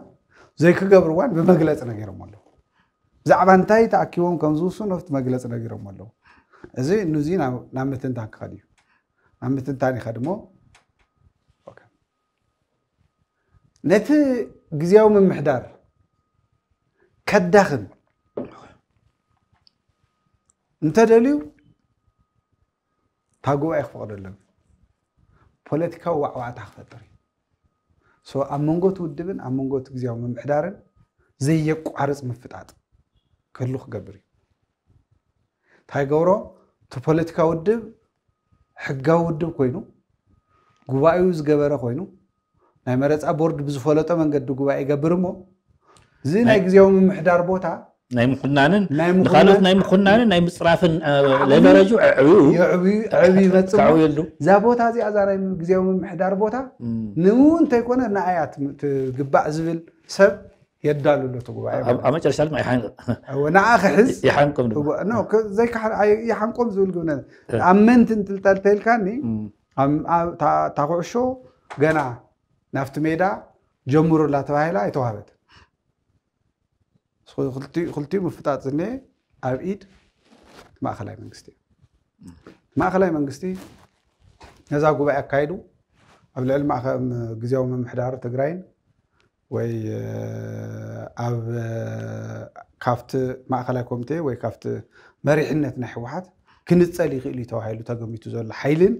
ዘይክገብርዋን ብመግለፂ ነገሮም ኣለዉ ብዛዕባ እንታይ ተኣኪቦም ከም ዝውስኑ ኣብቲ መግለፂ ነጊሮም ኣለዉ እዚ ንዚ ናብ ምትንታን ክኸድ እዩ ናብ ምትንታን ይኸድ ድሞ ነቲ ግዜያዊ ምምሕዳር ከዳኽም እንተደልዩ እታ ጉባኤ ክፈቅደሎም ፖለቲካዊ ዋዕዋዕታ ክፈጥር እዩ ኣብ መንጎት ውድብን ኣብ መንጎት ግዜያዊ ምምሕዳርን ዘየቋርፅ ምፍጣጥ ክህሉ ክገብር እዩ እንታይ ገብሮ እቲ ፖለቲካ ውድብ ሕጋዊ ውድብ ኮይኑ ጉባኤኡ ዝገበረ ኮይኑ ናይ መረፃ ቦርድ ብዝፈለጦ መንገዲ ጉባኤ ይገብር እሞ እዚ ናይ ግዜዊ ምምሕዳር ቦታ ናይ ምኩናንን ንካልኦት ናይ ምኩናንን ናይ ምፅራፍን ለመረጁ ዕብዩ ይመፅዕብየሉ እዛ ቦታ እዚኣ እዛ ናይ ግዜዊ ምምሕዳር ቦታ ንው እንተይኮነ ንኣያ ትግባእ ዝብል ሰብ يدالو له تقوى أما ترى سالم يحنق هو أنا آخر حس يحنقم هو أنا زي كح هذا زول قلنا إيه. أمنت أنت تلتل كاني أم تا تاقوشو جنا نفط ميدا جمهور لا هذا يتوهبت خلتي خلتي مفتات زني أبيد ما خلاي منقستي ما خلاي منقستي نزاقوا بقى كايدو قبل العلم جزاهم محدار تقرأين ወይ ኣብ ካብቲ ማእከላይ ኮሚቴ ወይ ካብቲ መሪሕነት ናይ ሕወሓት ክንፀል ይኽእል እዩ ተባሂሉ ተገሚቱ ዘሎ ሓይልን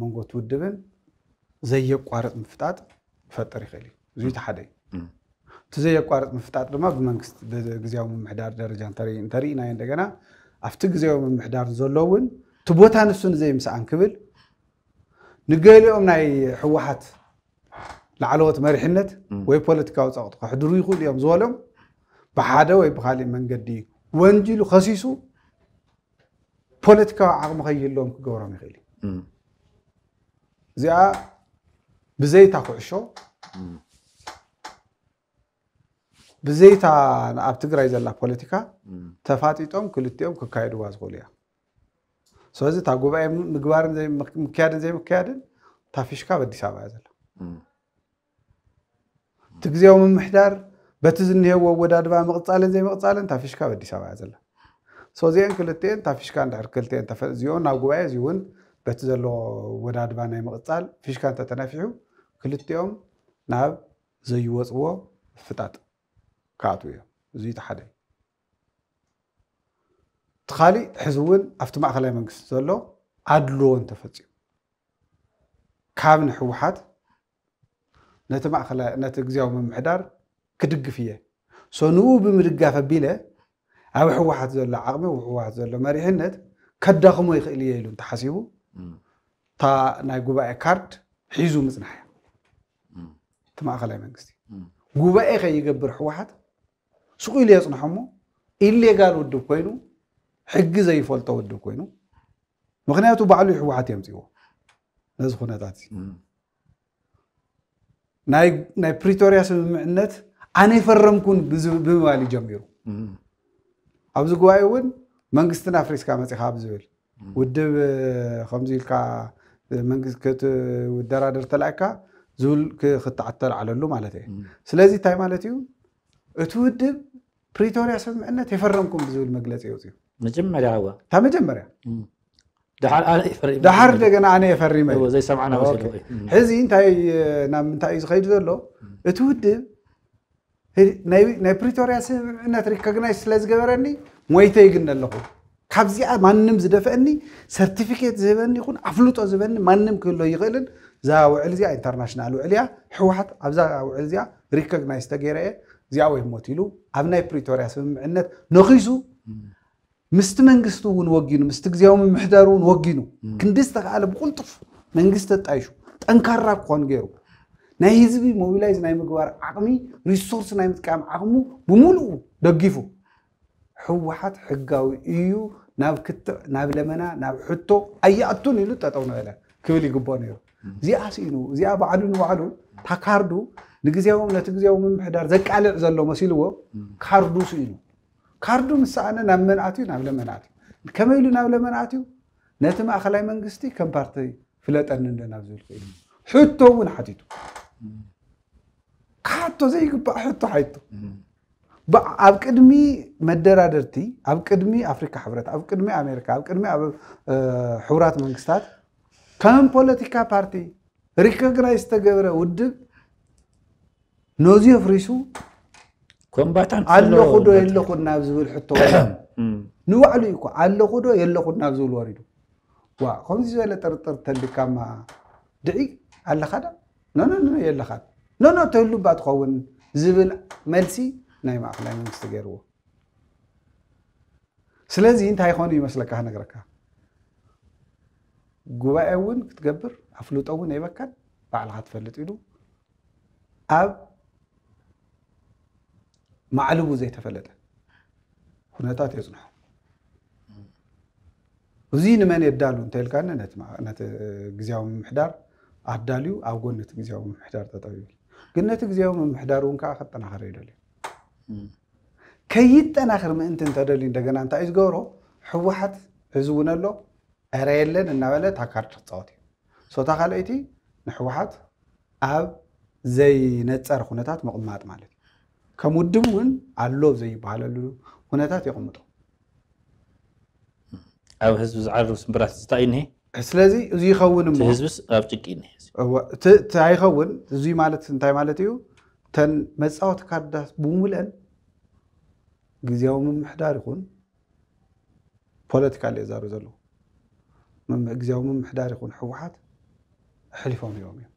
መንጎት ውድብን ዘየቋርፅ ምፍጣጥ ክፈጠር ይኽእል እዩ እዚዩ ተሓደ እዩ እቲ ዘየቋርፅ ምፍጣጥ ድማ ብመንግስቲ ብግዜያዊ ምምሕዳር ደረጃ እንተርኢናዮ እንደገና ኣብቲ ግዜዊ ምምሕዳር ዘሎ እውን እቲ ቦታ ንሱ ንዘይምስኣን ክብል ንገሊኦም ናይ ሕወሓት ላዕለዎት መሪሕነት ወይ ፖለቲካዊ ፀቕጢ ክሕድሩ ይኽእሉ እዮም ዝበሎም ብሓደ ወይ ብካሊእ መንገዲ ወንጂሉ ከሲሱ ፖለቲካዊ ዓቕሚ ከይህለዎም ክገብሮም ይኽእል እዩ እዚኣ ብዘይታ ኩዕሾ ብዘይታ ኣብ ትግራይ ዘላ ፖለቲካ ተፋጢጦም ክልቲኦም ክካየድዋ ዝኽእሉ እያ ስለዚ እታ ጉባኤ ምግባርን ምክያድን ዘይምክያድን ታፊሽካ በኣዲስ ኣበባ እያ ዘላ እቲ ግዜዊ ምምሕዳር በቲ ዝኒሄዎ ኣወዳድባ ምቕፃልን ዘይምቕፃልን እታ ፊሽካ ኣብ ኣዲስ ኣበባ እያ ዘላ እዚአን ክልተን ታፊሽካ ፊሽካ ክልተን እዚኦ ናብ ጉባኤ እዚ እውን በቲ ዘሎ ወዳድባ ናይ ምቕፃል ፊሽካ እንተተነፊሑ ክልቲኦም ናብ ዘይወፅዎ ፍጣጥ ክኣትዉ እዮም እዚ እቲ ሓደ እቲ ካሊእ ሕዚ እውን ኣብቲ ማእከላይ መንግስቲ ዘሎ ኣድልዎን ተፈፂሙ ካብ ንሕወሓት نت معخلة نت جزيو من محدار كدق فيه سنو بمدقة فبيلة أو حو واحد زل عقمة وحو واحد زل مريح النت كدخ مو يخلي يلون تحسيبه تا نجوبة كارت حيزو مزنحة تما خلا من قصدي جوبة إخ يجبر حو واحد سوق إللي يصنحمو إللي قال ودو كوينو حق زي فلطة ودو كوينو مخناتو بعلو حو واحد يمزيوه نزخونا تاتي ናይ ፕሪቶሪያ ስምምዕነት ኣነ ይፈረምኩን ብምባል እዩ ጀሚሩ ኣብዚ ጉባኤ እውን መንግስትን ኣፍሪስካ መፅካ ብዝብል ውድብ ከምዚ ኢልካ ክትደራደር ተላእካ ዝብል ክትዓተል ዓለሉ ማለት እዩ ስለዚ እንታይ ማለት እዩ እቲ ውድብ ፕሪቶሪያ ስምምዕነት የፈረምኩም ብዝብል መግለፂ የውፅኡ መጀመርያ እታ መጀመርያ ድሓር ኣነ የፈሪ ድሓር እንደገና ኣነ የፈሪመ እዩ ዘይ ሰምዓና መሲሉ ሕዚ እንታይ ናብ ምንታይ እዩ ዝኸይዱ ዘሎ እቲ ውድብ ናይ ፕሪቶርያ ስምዕነት ሪኮግናይዝ ስለ ዝገበረኒ ሞይተይ ግን ኣለኹ ካብዚኣ ማንም ዝደፍአኒ ሰርቲፊኬት ዝህበኒ ይኹን ኣፍልጦ ዝህበኒ ማንም ክህሎ ይኽእልን እዛ ውዕል እዚኣ ኢንተርናሽናል ውዕል እያ ሕወሓት ኣብዛ ውዕል እዚኣ ሪኮግናይዝ ተገይረ እየ እዚኣ ወይ ሞት ኢሉ ኣብ ናይ ፕሪቶርያ ስምምዕነት ነኺሱ ምስቲ መንግስቲ እውን ወጊኑ ምስቲ ግዜያዊ ምምሕዳር እውን ወጊኑ ክንዲ ዝተካኣለ ብቁልጡፍ መንግስቲ ኣጣይሹ ጠንካራ ክኾን ገይሩ ናይ ህዝቢ ሞቢላይዝ ናይ ምግባር ዓቕሚ ሪሶርስ ናይ ምጥቃም ዓቕሙ ብምሉኡ ደጊፉ ሕወሓት ሕጋዊ እዩ ናብ ክትዕ ናብ ለመና ናብ ሕቶ ኣያኣቱን ኢሉ ጠጠው ንበለ ክብል ይግበ ነይሩ እዚኣ ስኢኑ እዚኣ ባዕሉ ንባዕሉ እታ ካርዱ ንግዜያዊ ነቲ ግዜያዊ ምምሕዳር ዘቃልዕ ዘሎ መሲልዎ ካርዱ ስኢኑ ካርዱ ምስኣነ ናብ መናእትዩ ናብ ለመናእትዩ ከመይ ኢሉ ናብ ለመናእትዩ ነቲ ማእኸላይ መንግስቲ ከም ፓርቲ ፍለጠኒ እንደናብ ዝብል ክእል ሕቶ እውን ሓቲቱ ካቶ ዘይግባእ ሕቶ ሓይቱ ኣብ ቅድሚ መደራደርቲ ኣብ ቅድሚ ኣፍሪካ ሕብረት ኣብ ቅድሚ ኣሜሪካ ኣብ ቅድሚ ሕቡራት መንግስታት ከም ፖለቲካ ፓርቲ ሪኮግናይዝ ዝተገብረ ውድብ ነዚ ኣፍሪሱ ኮምባታንት ኣለኹ ዶ የለኹን ናብ ዝብል ሕቶ ንባዕሉ እዩ ኣለኹ ዶ የለኹን ናብ ዝብል ወሪዱ ዋ ከምዚ ዝበለ ጥርጥር ተልካማ ድዒ ኣለኻ ዳ ኖ የለካ ኖኖ ተህሉባ ትኸውን ዝብል መልሲ ናይ ማእከላይ መንግስቲ ገይርዎ ስለዚ እንታይ ይኮኑ ይመስለካ ክነግረካ ጉባኤ እውን ክትገብር ኣፍሉጦ እውን ኣይበካን ባዕልካ ትፈልጥ ኢሉ ኣብ ማዕልቡ ዘይተፈለጠ ኩነታት የፅንሖ እዚ ንመን የዳሉ እንተይልካኒ ነቲ ግዜያዊ ምምሕዳር ኣዳልዩ ኣብ ጎኒ እቲ ግዜያዊ ምምሕዳር ጠጠው ይብል ግን ነቲ ግዜያዊ ምምሕዳር እውን ከዓ ከጠናኸረ ይደልዩ ከይጠናኽር ምእንቲ እንተደልዩ እንደገና እንታይ እዩ ዝገብሮ ሕወሓት ሕዚ እውን ኣሎ ዕረ የለን እናበለ ታካርድ ክፃወት እዩ ሶታ ካልአይቲ ንሕወሓት ኣብ ዘይነፀር ኩነታት ምቕማጥ ማለት እዩ كم ودمون علو زي بحاللو هناتات يقمطو أو حزب زعرو سمبرات زتاينه سلازي زي يخون مو حزب أب تقينه هو ت تايخون زي مالت انتاي مالتيو تن مصاوت كارداس بوملن ግዜያዊ ምምሕዳር ይኹን ፖለቲካ እየ ዛሩ ዘለዉ ግዜያዊ ምምሕዳር ይኹን ሕወሓት ኣሕሊፎም እዮም እዮም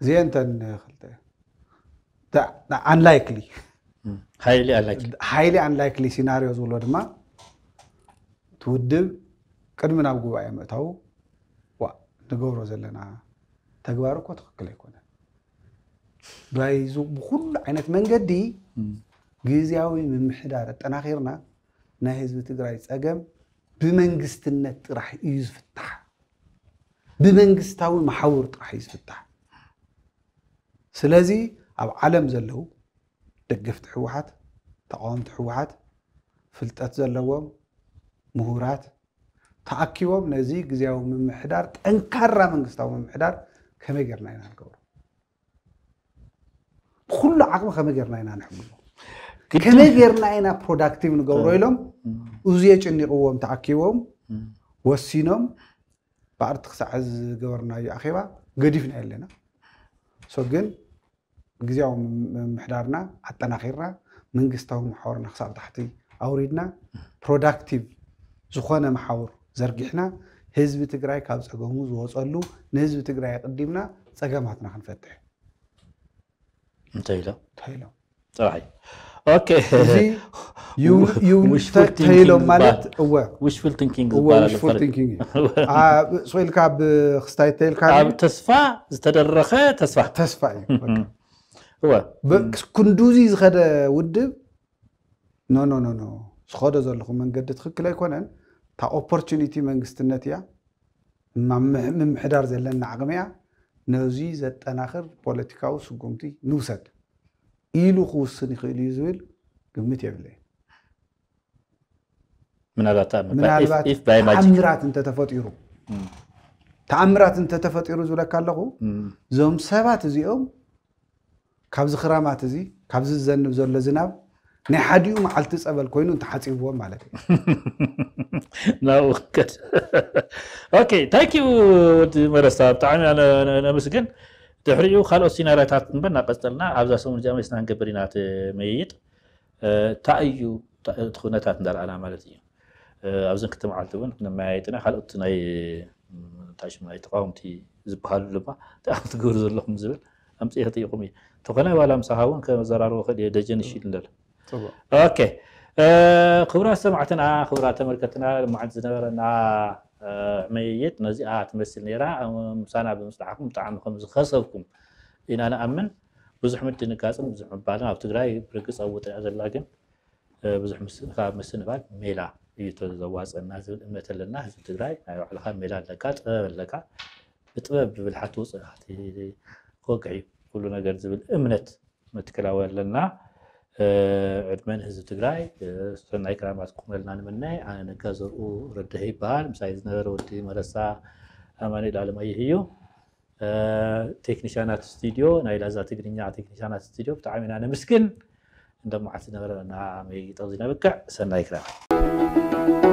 زيادة ده unlikely highly unlikely highly unlikely سيناريو زولو دما ትውድብ ቅድሚ ናብ ጉባኤ ምእታው ዋ ንገብሮ ዘለና ተግባር እኮ ትክክል ኣይኮነን ባይዙ ብኩሉ ዓይነት መንገዲ ግዜያዊ ምምሕዳር ኣጠናኺርና ናይ ህዝቢ ትግራይ ፀገም ብመንግስትነት ጥራሕ እዩ ዝፍታሕ ብመንግስታዊ መሓውር ጥራሕ እዩ ዝፍታሕ ስለዚ ኣብ ዓለም ዘለው ደገፍቲ ሕወሓት ተቃወምቲ ሕወሓት ፍልጠት ዘለዎም ምሁራት ተኣኪቦም ነዚ ግዜያዊ ምምሕዳር ጠንካራ መንግስታዊ ምምሕዳር ከመይ ጌርና ኢና ንገብሮ ብኩሉ ዓቕሚ ከመይ ጌርና ኢና ንሕግዞ ከመይ ጌርና ኢና ፕሮዳክቲቭ ንገብሮ ኢሎም እዚ የጭኒቕዎም ተኣኪቦም ወሲኖም ባዕርቲ ክሳዕ ዝገበርናዩ ኣኼባ ገዲፍና ኣለና ሶ ግን ግዜያዊ ምሕዳርና ኣጠናኺርና መንግስታዊ ማሕበርና ክሳብ ታሕቲ ኣውሪድና ፕሮዳክቲቭ ዝኾነ ማሕበር ዘርጊሕና ህዝቢ ትግራይ ካብ ፀገሙ ዝወፀሉ ንህዝቢ ትግራይ ኣቐዲምና ፀገማትና ክንፈትሕ እንተኢሎም እንተኢሎም ጥራይ ኦኬ እዚ ተይሎም ማለት እወ ዊሽፉል ቲንኪንግ ዊሽፉል ቲንኪንግ እዩ ኢልካ ብክስታይ ተይልካ ተስፋ ዝተደረኸ ተስፋ ተስፋ እዩ ክንዱዚ ዝኸደ ውድብ ኖ ኖ ኖ ዝኸዶ ዘለኹ መንገዲ ትክክል ኣይኮነን እታ ኦፖርቹኒቲ መንግስትነት እያ ምምሕዳር ዘለና ዓቅሚ እያ ነዚ ዘጠናክር ፖለቲካዊ ስጉምቲ ንውሰድ ኢሉ ክውስን ይኽእል እዩ ዝብል ግምት የብለ ምናልባት እንተተፈጢሩ ተኣምራት እንተተፈጢሩ ዝብለካ ኣለኹ እዞም ሰባት እዚኦም ካብዚ ክራማት እዚ ካብዚ ዝዘንብ ዘሎ ዝናብ ናይ ሓዲኡ መዓልቲ ፀበል ኮይኑ እንተሓፂብዎም ማለት እዩ ናብኡ ክከድ ኦኬ ታንኪዩ ወዲ መረስታ ብጣዕሚ ነመስግን ድሕሪኡ ካልኦት ሲናርዮታት እምበር እናቀፅልና ኣብዛ ሰሙን እዚኣ መስና ክንገብር ኢና ትመይይጥ እንታይ እዩ እቲ ኩነታት እንዳረኣና ማለት እዩ ኣብዘን ክልተ መዓልቲ እውን ነመያየጥና ካልኦት ናይ እንታይ ናይ ተቃወምቲ ዝበሃሉ ድማ እንታይ ኣብ ትገብሩ ዘለኹም ዝብል أم تيه تيقومي تقولنا ولام سهون كزرار وخد يدجن الشيء دل أوكي أه خورا سمعتنا خورا تمركتنا معزنا ورنا ميت نزي آت آه، مثل نيرا مسانا بمصلحكم طعم خمس خصفكم إن أنا أمن بزح مت نكاسم بزح مبالا أو تقرأي بركس أو تعز اللاجن بزح مس خاب مس نبال ميلا يتزوج الناس مثل الناس تقرأي على خام ميلا لكات أه، لكات بتبقى بالحطوس وقعي كل نجر زبل امنت متكلاوي لنا آه، عدمن هز تقراي استنى آه، كلامات كم لنا من ناي انا نكازر او رده يبال مسايز نغر ودي مرسا اماني لعلم اي هيو آه، تكنيشانات ستوديو انا الى ذات قرينيا تكنيشانات ستوديو بتعامل انا مسكن عندما عسنا غير انا عمي تغزينا بكع سنة كلامات